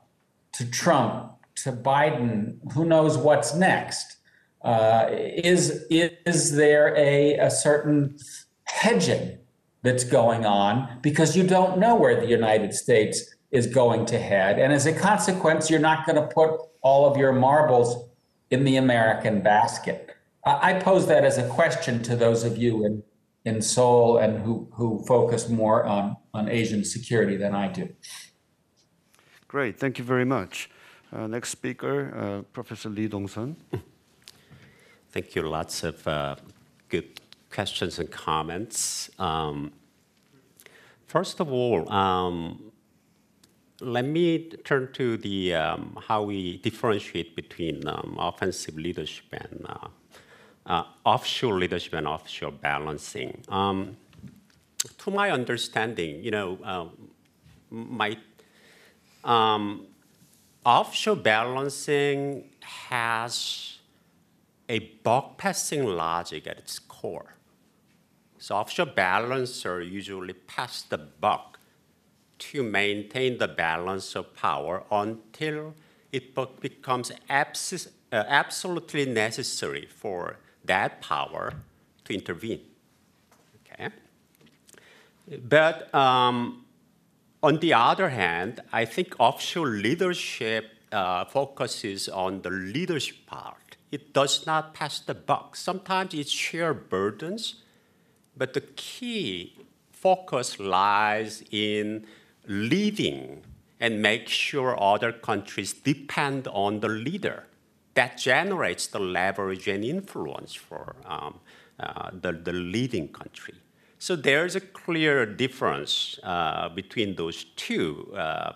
to Trump to Biden. Who knows what's next? Uh, is is there a, a certain hedging that's going on because you don't know where the United States is going to head, and as a consequence, you're not going to put all of your marbles in the American basket. I pose that as a question to those of you in in Seoul and who who focus more on on Asian security than I do. Great, thank you very much. Uh, next speaker, uh, Professor Lee Dong-sun. Thank you. Lots of uh, good questions and comments. Um, first of all, um, let me turn to the um, how we differentiate between um, offensive leadership and uh, uh, offshore leadership and offshore balancing. Um, to my understanding, you know, uh, my um, offshore balancing has a buck passing logic at its core. So offshore balancer usually pass the buck to maintain the balance of power until it becomes abs- uh, absolutely necessary for that power to intervene. Okay. But um, on the other hand, I think offshore leadership uh, focuses on the leadership part. It does not pass the buck. Sometimes it shares burdens, but the key focus lies in leading and make sure other countries depend on the leader. That generates the leverage and influence for um, uh, the, the leading country. So there's a clear difference uh, between those two. Uh,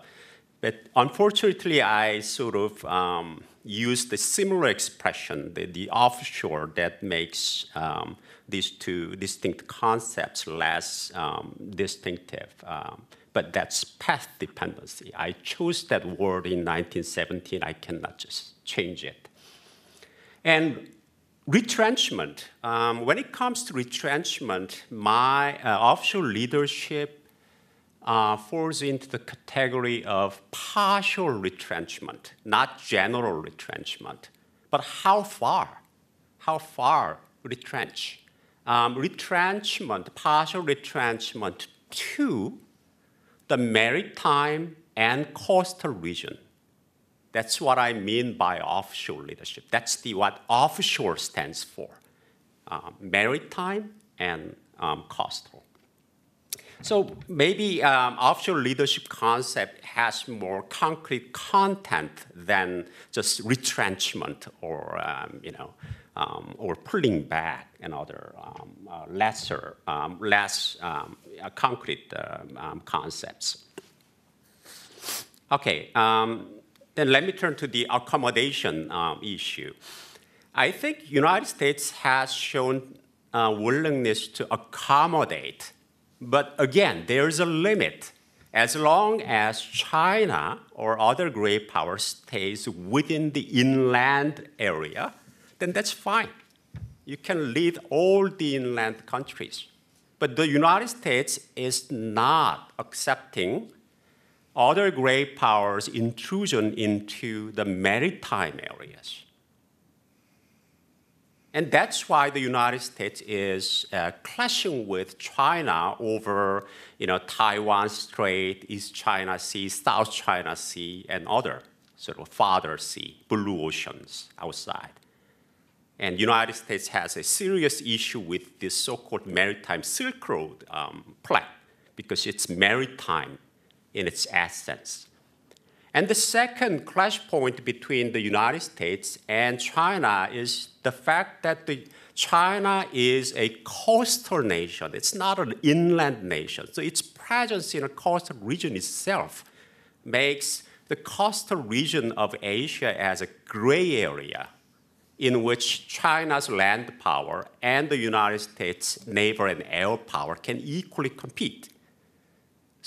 but unfortunately, I sort of um, used the similar expression, the, the offshore, that makes um, these two distinct concepts less um, distinctive. Um, but that's path dependency. I chose that word in 1917. I cannot just change it. And retrenchment. Um, when it comes to retrenchment, my uh, offshore leadership uh, falls into the category of partial retrenchment, not general retrenchment. But how far? How far retrench? Um, retrenchment, partial retrenchment to the maritime and coastal region. That's what I mean by offshore leadership. That's the, what offshore stands for um, maritime and um, coastal. So maybe um, offshore leadership concept has more concrete content than just retrenchment or um, you know um, or pulling back and other um, uh, lesser, um, less um, uh, concrete concepts. Okay, then let me turn to the accommodation issue. I think United States has shown uh, willingness to accommodate but again, there's a limit. As long as China or other great powers stays within the inland area, then that's fine. You can lead all the inland countries. But the United States is not accepting other great powers' intrusion into the maritime areas. And that's why the United States is uh, clashing with China over you know, Taiwan Strait, East China Sea, South China Sea, and other sort of farther sea, blue oceans outside. And the United States has a serious issue with this so-called maritime Silk Road um, plan because it's maritime in its essence. And the second clash point between the United States and China is the fact that the China is a coastal nation. It's not an inland nation. So its presence in a coastal region itself makes the coastal region of Asia as a gray area in which China's land power and the United States naval and air power can equally compete.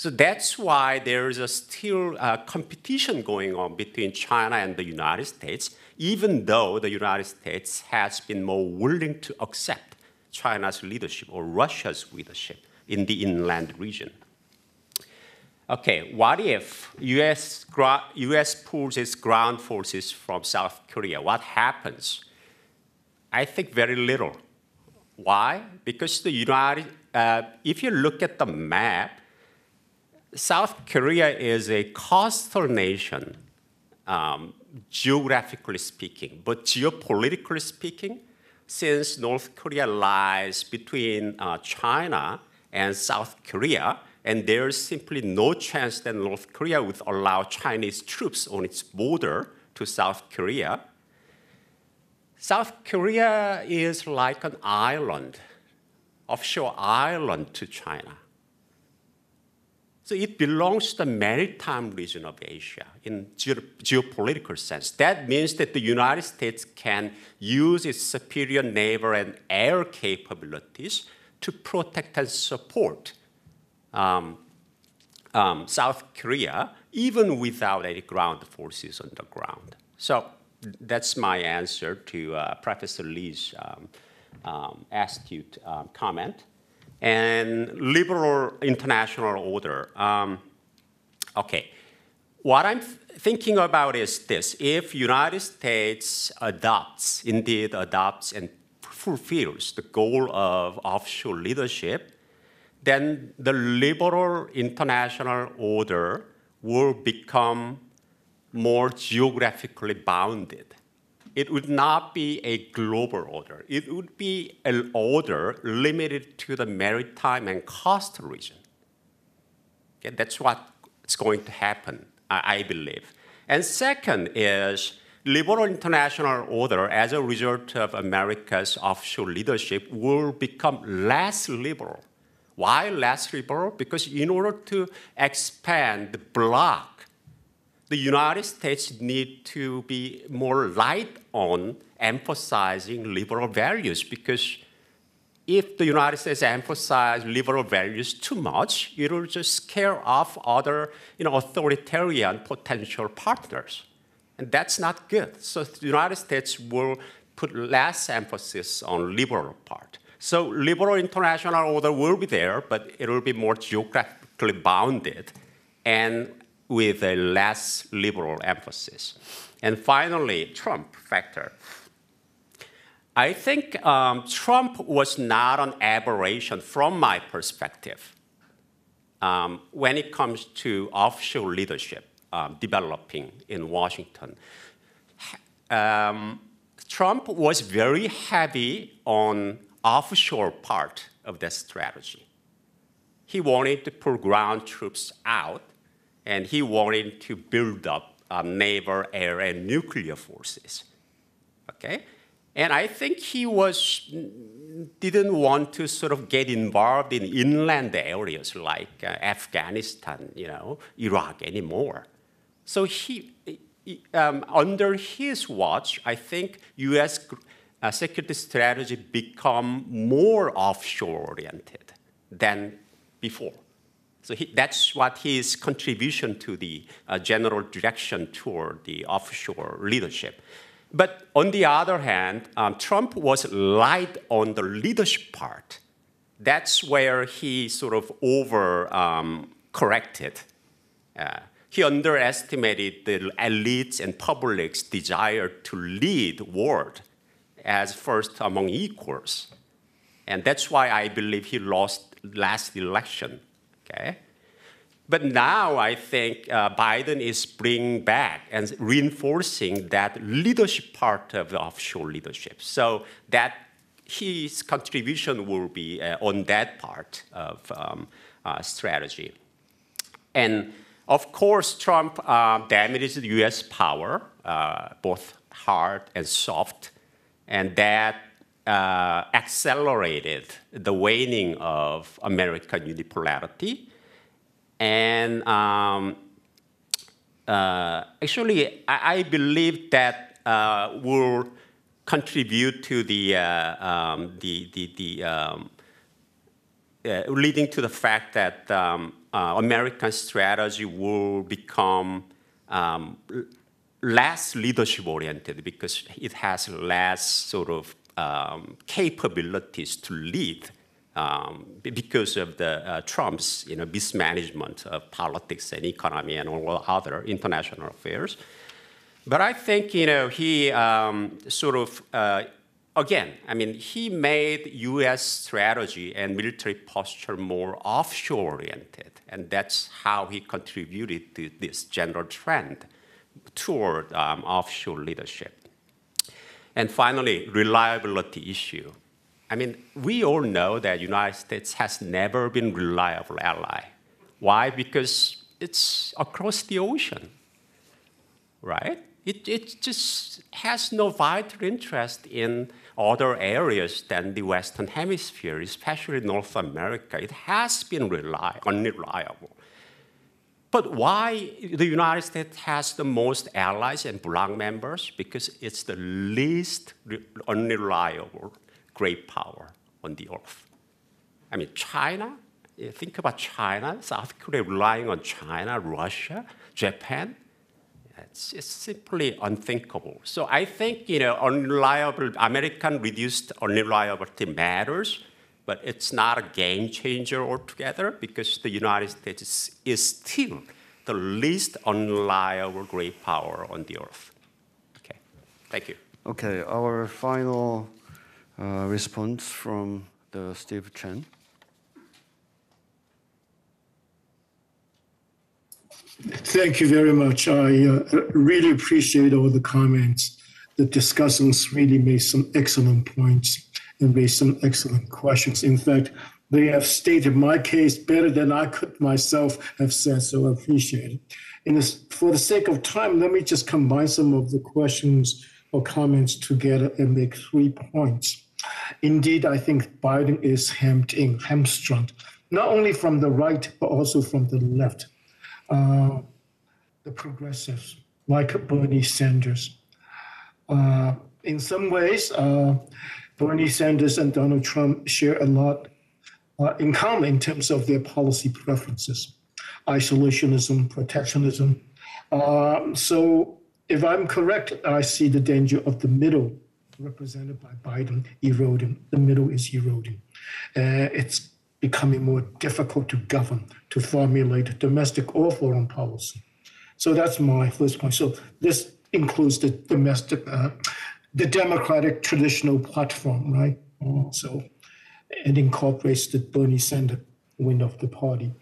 So that's why there is a still uh, competition going on between China and the United States, even though the United States has been more willing to accept China's leadership or Russia's leadership in the inland region. Okay, what if US, US pulls its ground forces from South Korea? What happens? I think very little. Why? Because the United, uh, if you look at the map, South Korea is a coastal nation, um, geographically speaking, but geopolitically speaking, since North Korea lies between uh, China and South Korea, and there's simply no chance that North Korea would allow Chinese troops on its border to South Korea. South Korea is like an island, offshore island to China. So it belongs to the maritime region of Asia in geopolitical sense. That means that the United States can use its superior naval and air capabilities to protect and support um, um, South Korea, even without any ground forces on the ground. So that's my answer to uh, Professor Lee's um, um astute um, comment. And liberal international order. Um, okay, what I'm thinking about is this: if United States adopts, indeed adopts and fulfills the goal of offshore leadership, then the liberal international order will become more geographically bounded. It would not be a global order. It would be an order limited to the maritime and coastal region. Okay, that's what's going to happen, I, I believe. And second is liberal international order, as a result of America's offshore leadership, will become less liberal why less liberal? Because in order to expand the bloc, the United States need to be more light on emphasizing liberal values because if the United States emphasizes liberal values too much, it will just scare off other you know, authoritarian potential partners. And that's not good. So the United States will put less emphasis on liberal part. So liberal international order will be there, but it will be more geographically bounded and with a less liberal emphasis. And finally, Trump factor. I think um, Trump was not an aberration from my perspective um, when it comes to offshore leadership um, developing in Washington. Um, Trump was very heavy on offshore part of that strategy. He wanted to pull ground troops out, and he wanted to build up um, naval, air, and nuclear forces. Okay? And I think he was didn't want to sort of get involved in inland areas like uh, Afghanistan, you know, Iraq anymore. So he, um, under his watch, I think U.S uh, security strategy become more offshore oriented than before. So he, that's what his contribution to the uh, general direction toward the offshore leadership. But on the other hand, um, Trump was light on the leadership part. That's where he sort of over um, corrected. Uh, he underestimated the elites and public's desire to lead the world as first among equals. And that's why I believe he lost last election. Okay? But now I think uh, Biden is bringing back and reinforcing that leadership part of the offshore leadership. So that his contribution will be uh, on that part of um, uh, strategy. And of course, Trump uh, damaged U.S. power, uh, both hard and soft and that uh, accelerated the waning of American unipolarity. And um, uh, actually, I, I, believe that uh, will contribute to the, uh, um, the, the, the um, uh, leading to the fact that um, uh, American strategy will become um, less leadership oriented because it has less sort of um, capabilities to lead um, because of the uh, Trump's you know mismanagement of politics and economy and all other international affairs. But I think you know he um, sort of uh, again, I mean, he made U.S. strategy and military posture more offshore oriented, and that's how he contributed to this general trend toward um, offshore leadership. And finally, reliability issue. I mean, we all know that United States has never been reliable ally. Why? Because it's across the ocean, right? It, it just has no vital interest in other areas than the Western Hemisphere, especially North America. It has been unreliable. But why the United States has the most allies and bloc members? Because it's the least unreliable great power on the earth. I mean, China, eh, think about China, South Korea relying on China, Russia, Japan. It's, it's simply unthinkable. So I think, you know, unreliable, American reduced unreliability matters, but it's not a game changer altogether because the United States is still the least unreliable great power on the earth. Okay, thank you. Okay, our final uh, response from the Steve Chan. Thank you very much. I uh, really appreciate all the comments. The discussants really made some excellent points and raised some excellent questions. In fact, they have stated my case better than I could myself have said, so I appreciate it. And for the sake of time, let me just combine some of the questions or comments together and make three points. Indeed, I think Biden is hemmed in, hamstrung, not only from the right, but also from the left. Uh, the progressives, like Bernie Sanders. Uh, in some ways, uh, Bernie Sanders and Donald Trump share a lot uh, in common in terms of their policy preferences isolationism, protectionism. Um, so, if I'm correct, I see the danger of the middle represented by Biden eroding. The middle is eroding. Uh, it's becoming more difficult to govern, to formulate domestic or foreign policy. So that's my first point. So this includes the domestic, uh, the democratic traditional platform, right? So it incorporates the Bernie Sanders wing of the party.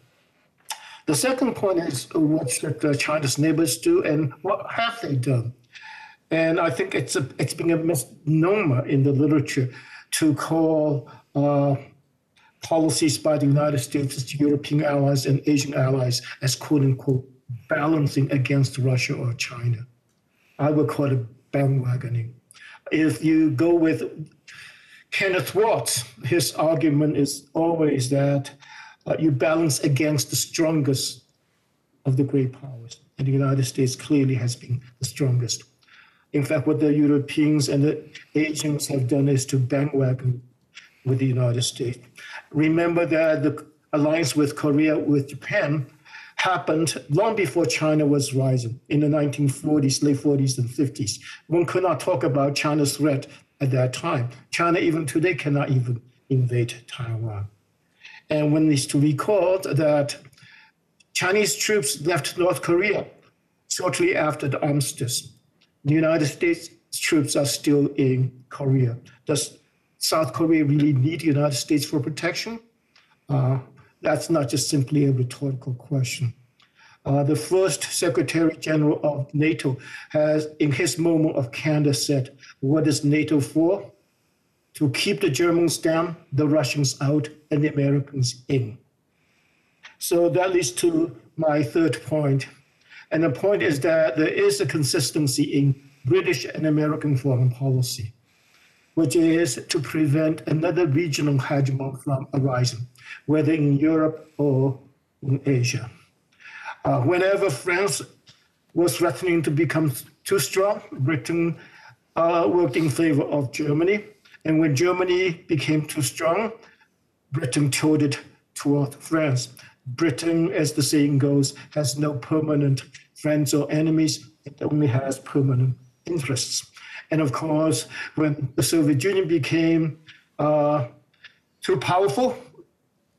The second point is what should uh, China's neighbors do and what have they done? And I think it's a, it's been a misnomer in the literature to call uh, policies by the United States, European allies, and Asian allies as quote unquote balancing against Russia or China. I would call it bandwagoning. If you go with Kenneth Waltz, his argument is always that uh, you balance against the strongest of the great powers. And the United States clearly has been the strongest. In fact, what the Europeans and the Asians have done is to bandwagon with the United States. Remember that the alliance with Korea, with Japan, happened long before China was rising in the 1940s, late 40s, and 50s. One could not talk about China's threat at that time. China, even today, cannot even invade Taiwan. And one needs to recall that Chinese troops left North Korea shortly after the armistice. The United States troops are still in Korea. Does South Korea really need the United States for protection? Uh, that's not just simply a rhetorical question. Uh, the first Secretary General of NATO has, in his moment of candor, said, What is NATO for? To keep the Germans down, the Russians out, and the Americans in. So that leads to my third point. And the point is that there is a consistency in British and American foreign policy which is to prevent another regional hegemon from arising, whether in Europe or in Asia. Uh, whenever France was threatening to become too strong, Britain uh, worked in favor of Germany. And when Germany became too strong, Britain tilted toward France. Britain, as the saying goes, has no permanent friends or enemies, it only has permanent interests. And of course, when the Soviet Union became uh, too powerful,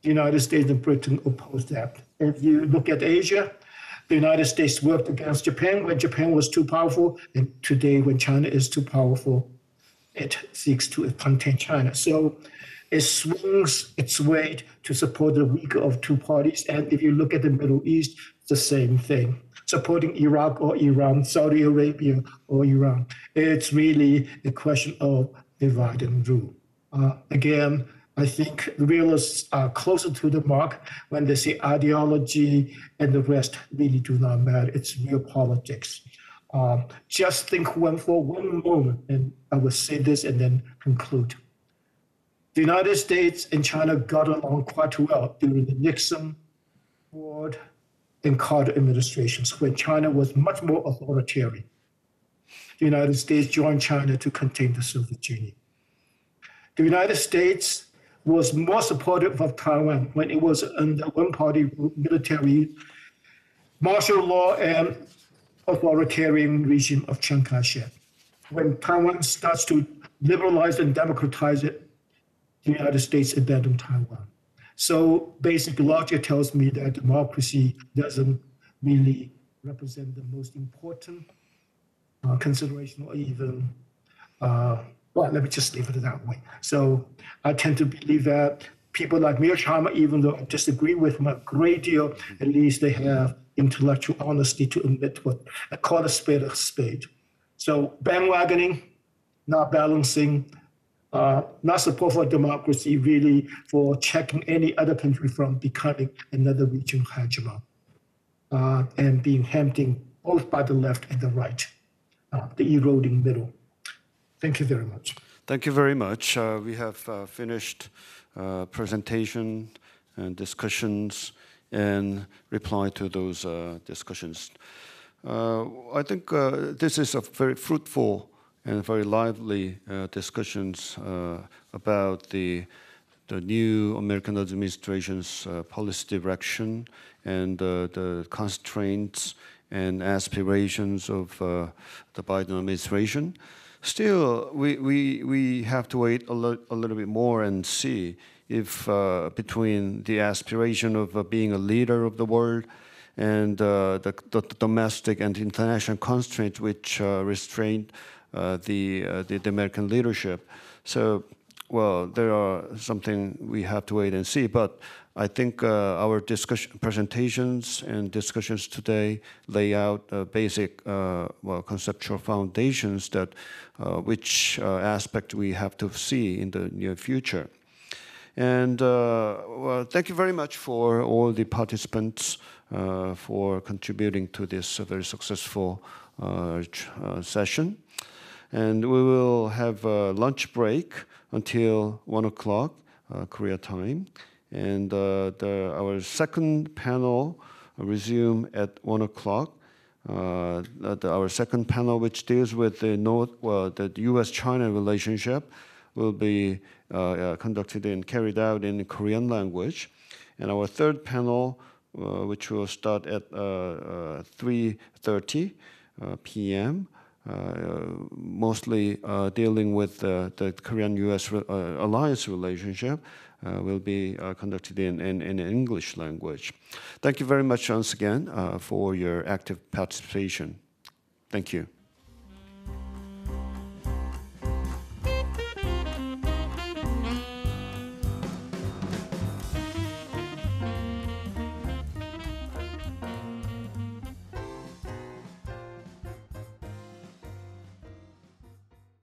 the United States and Britain opposed that. If you look at Asia, the United States worked against Japan when Japan was too powerful, and today, when China is too powerful, it seeks to contain China. So it swings its weight to support the weaker of two parties. And if you look at the Middle East, the same thing. Supporting Iraq or Iran, Saudi Arabia or Iran. It's really a question of divide and rule. Uh, again, I think the realists are closer to the mark when they say ideology and the rest really do not matter. It's real politics. Um, just think one for one moment, and I will say this and then conclude. The United States and China got along quite well during the Nixon, Ford, and Carter administrations when China was much more authoritarian. The United States joined China to contain the Soviet Union. The United States was more supportive of Taiwan when it was under one party military martial law and authoritarian regime of Chiang Kai shek. When Taiwan starts to liberalize and democratize it, the United States abandoned Taiwan. So basic logic tells me that democracy doesn't really represent the most important uh, consideration or even uh, well, let me just leave it that way. So I tend to believe that people like Mearsheimer, even though I disagree with him a great deal, at least they have intellectual honesty to admit what I call a spade a spade. So bandwagoning, not balancing, uh, not support for democracy, really for checking any other country from becoming another regional hegemon, uh, and being hemmed in both by the left and the right, uh, the eroding middle. Thank you very much. Thank you very much. Uh, we have uh, finished uh, presentation and discussions and reply to those discussions. I think this is a very fruitful and very lively discussions about the the new American administration's policy direction and the constraints and aspirations of the Biden administration. Still, we, we, we have to wait a, a little bit more and see if uh, between the aspiration of uh, being a leader of the world and uh, the, the, domestic and international constraints which uh, restrain uh, the, uh, the, the American leadership. So, well, there are something we have to wait and see. But I think uh, our discussion, presentations and discussions today lay out uh, basic uh, well, conceptual foundations that uh, which uh, aspect we have to see in the near future. And uh, well, thank you very much for all the participants for contributing to this very successful session. And we will have a lunch break until one o'clock Korea time. And uh, the, our second panel resume at one o'clock. Uh, our second panel, which deals with the North, well, the U.S.-China relationship, will be uh, uh, conducted and carried out in Korean language. And our third panel, uh, which will start at 3:30 uh, p.m. mostly dealing with the Korean-U.S. alliance relationship, uh, will be uh, conducted in, in, in, English language. Thank you very much once again uh, for your active participation. Thank you.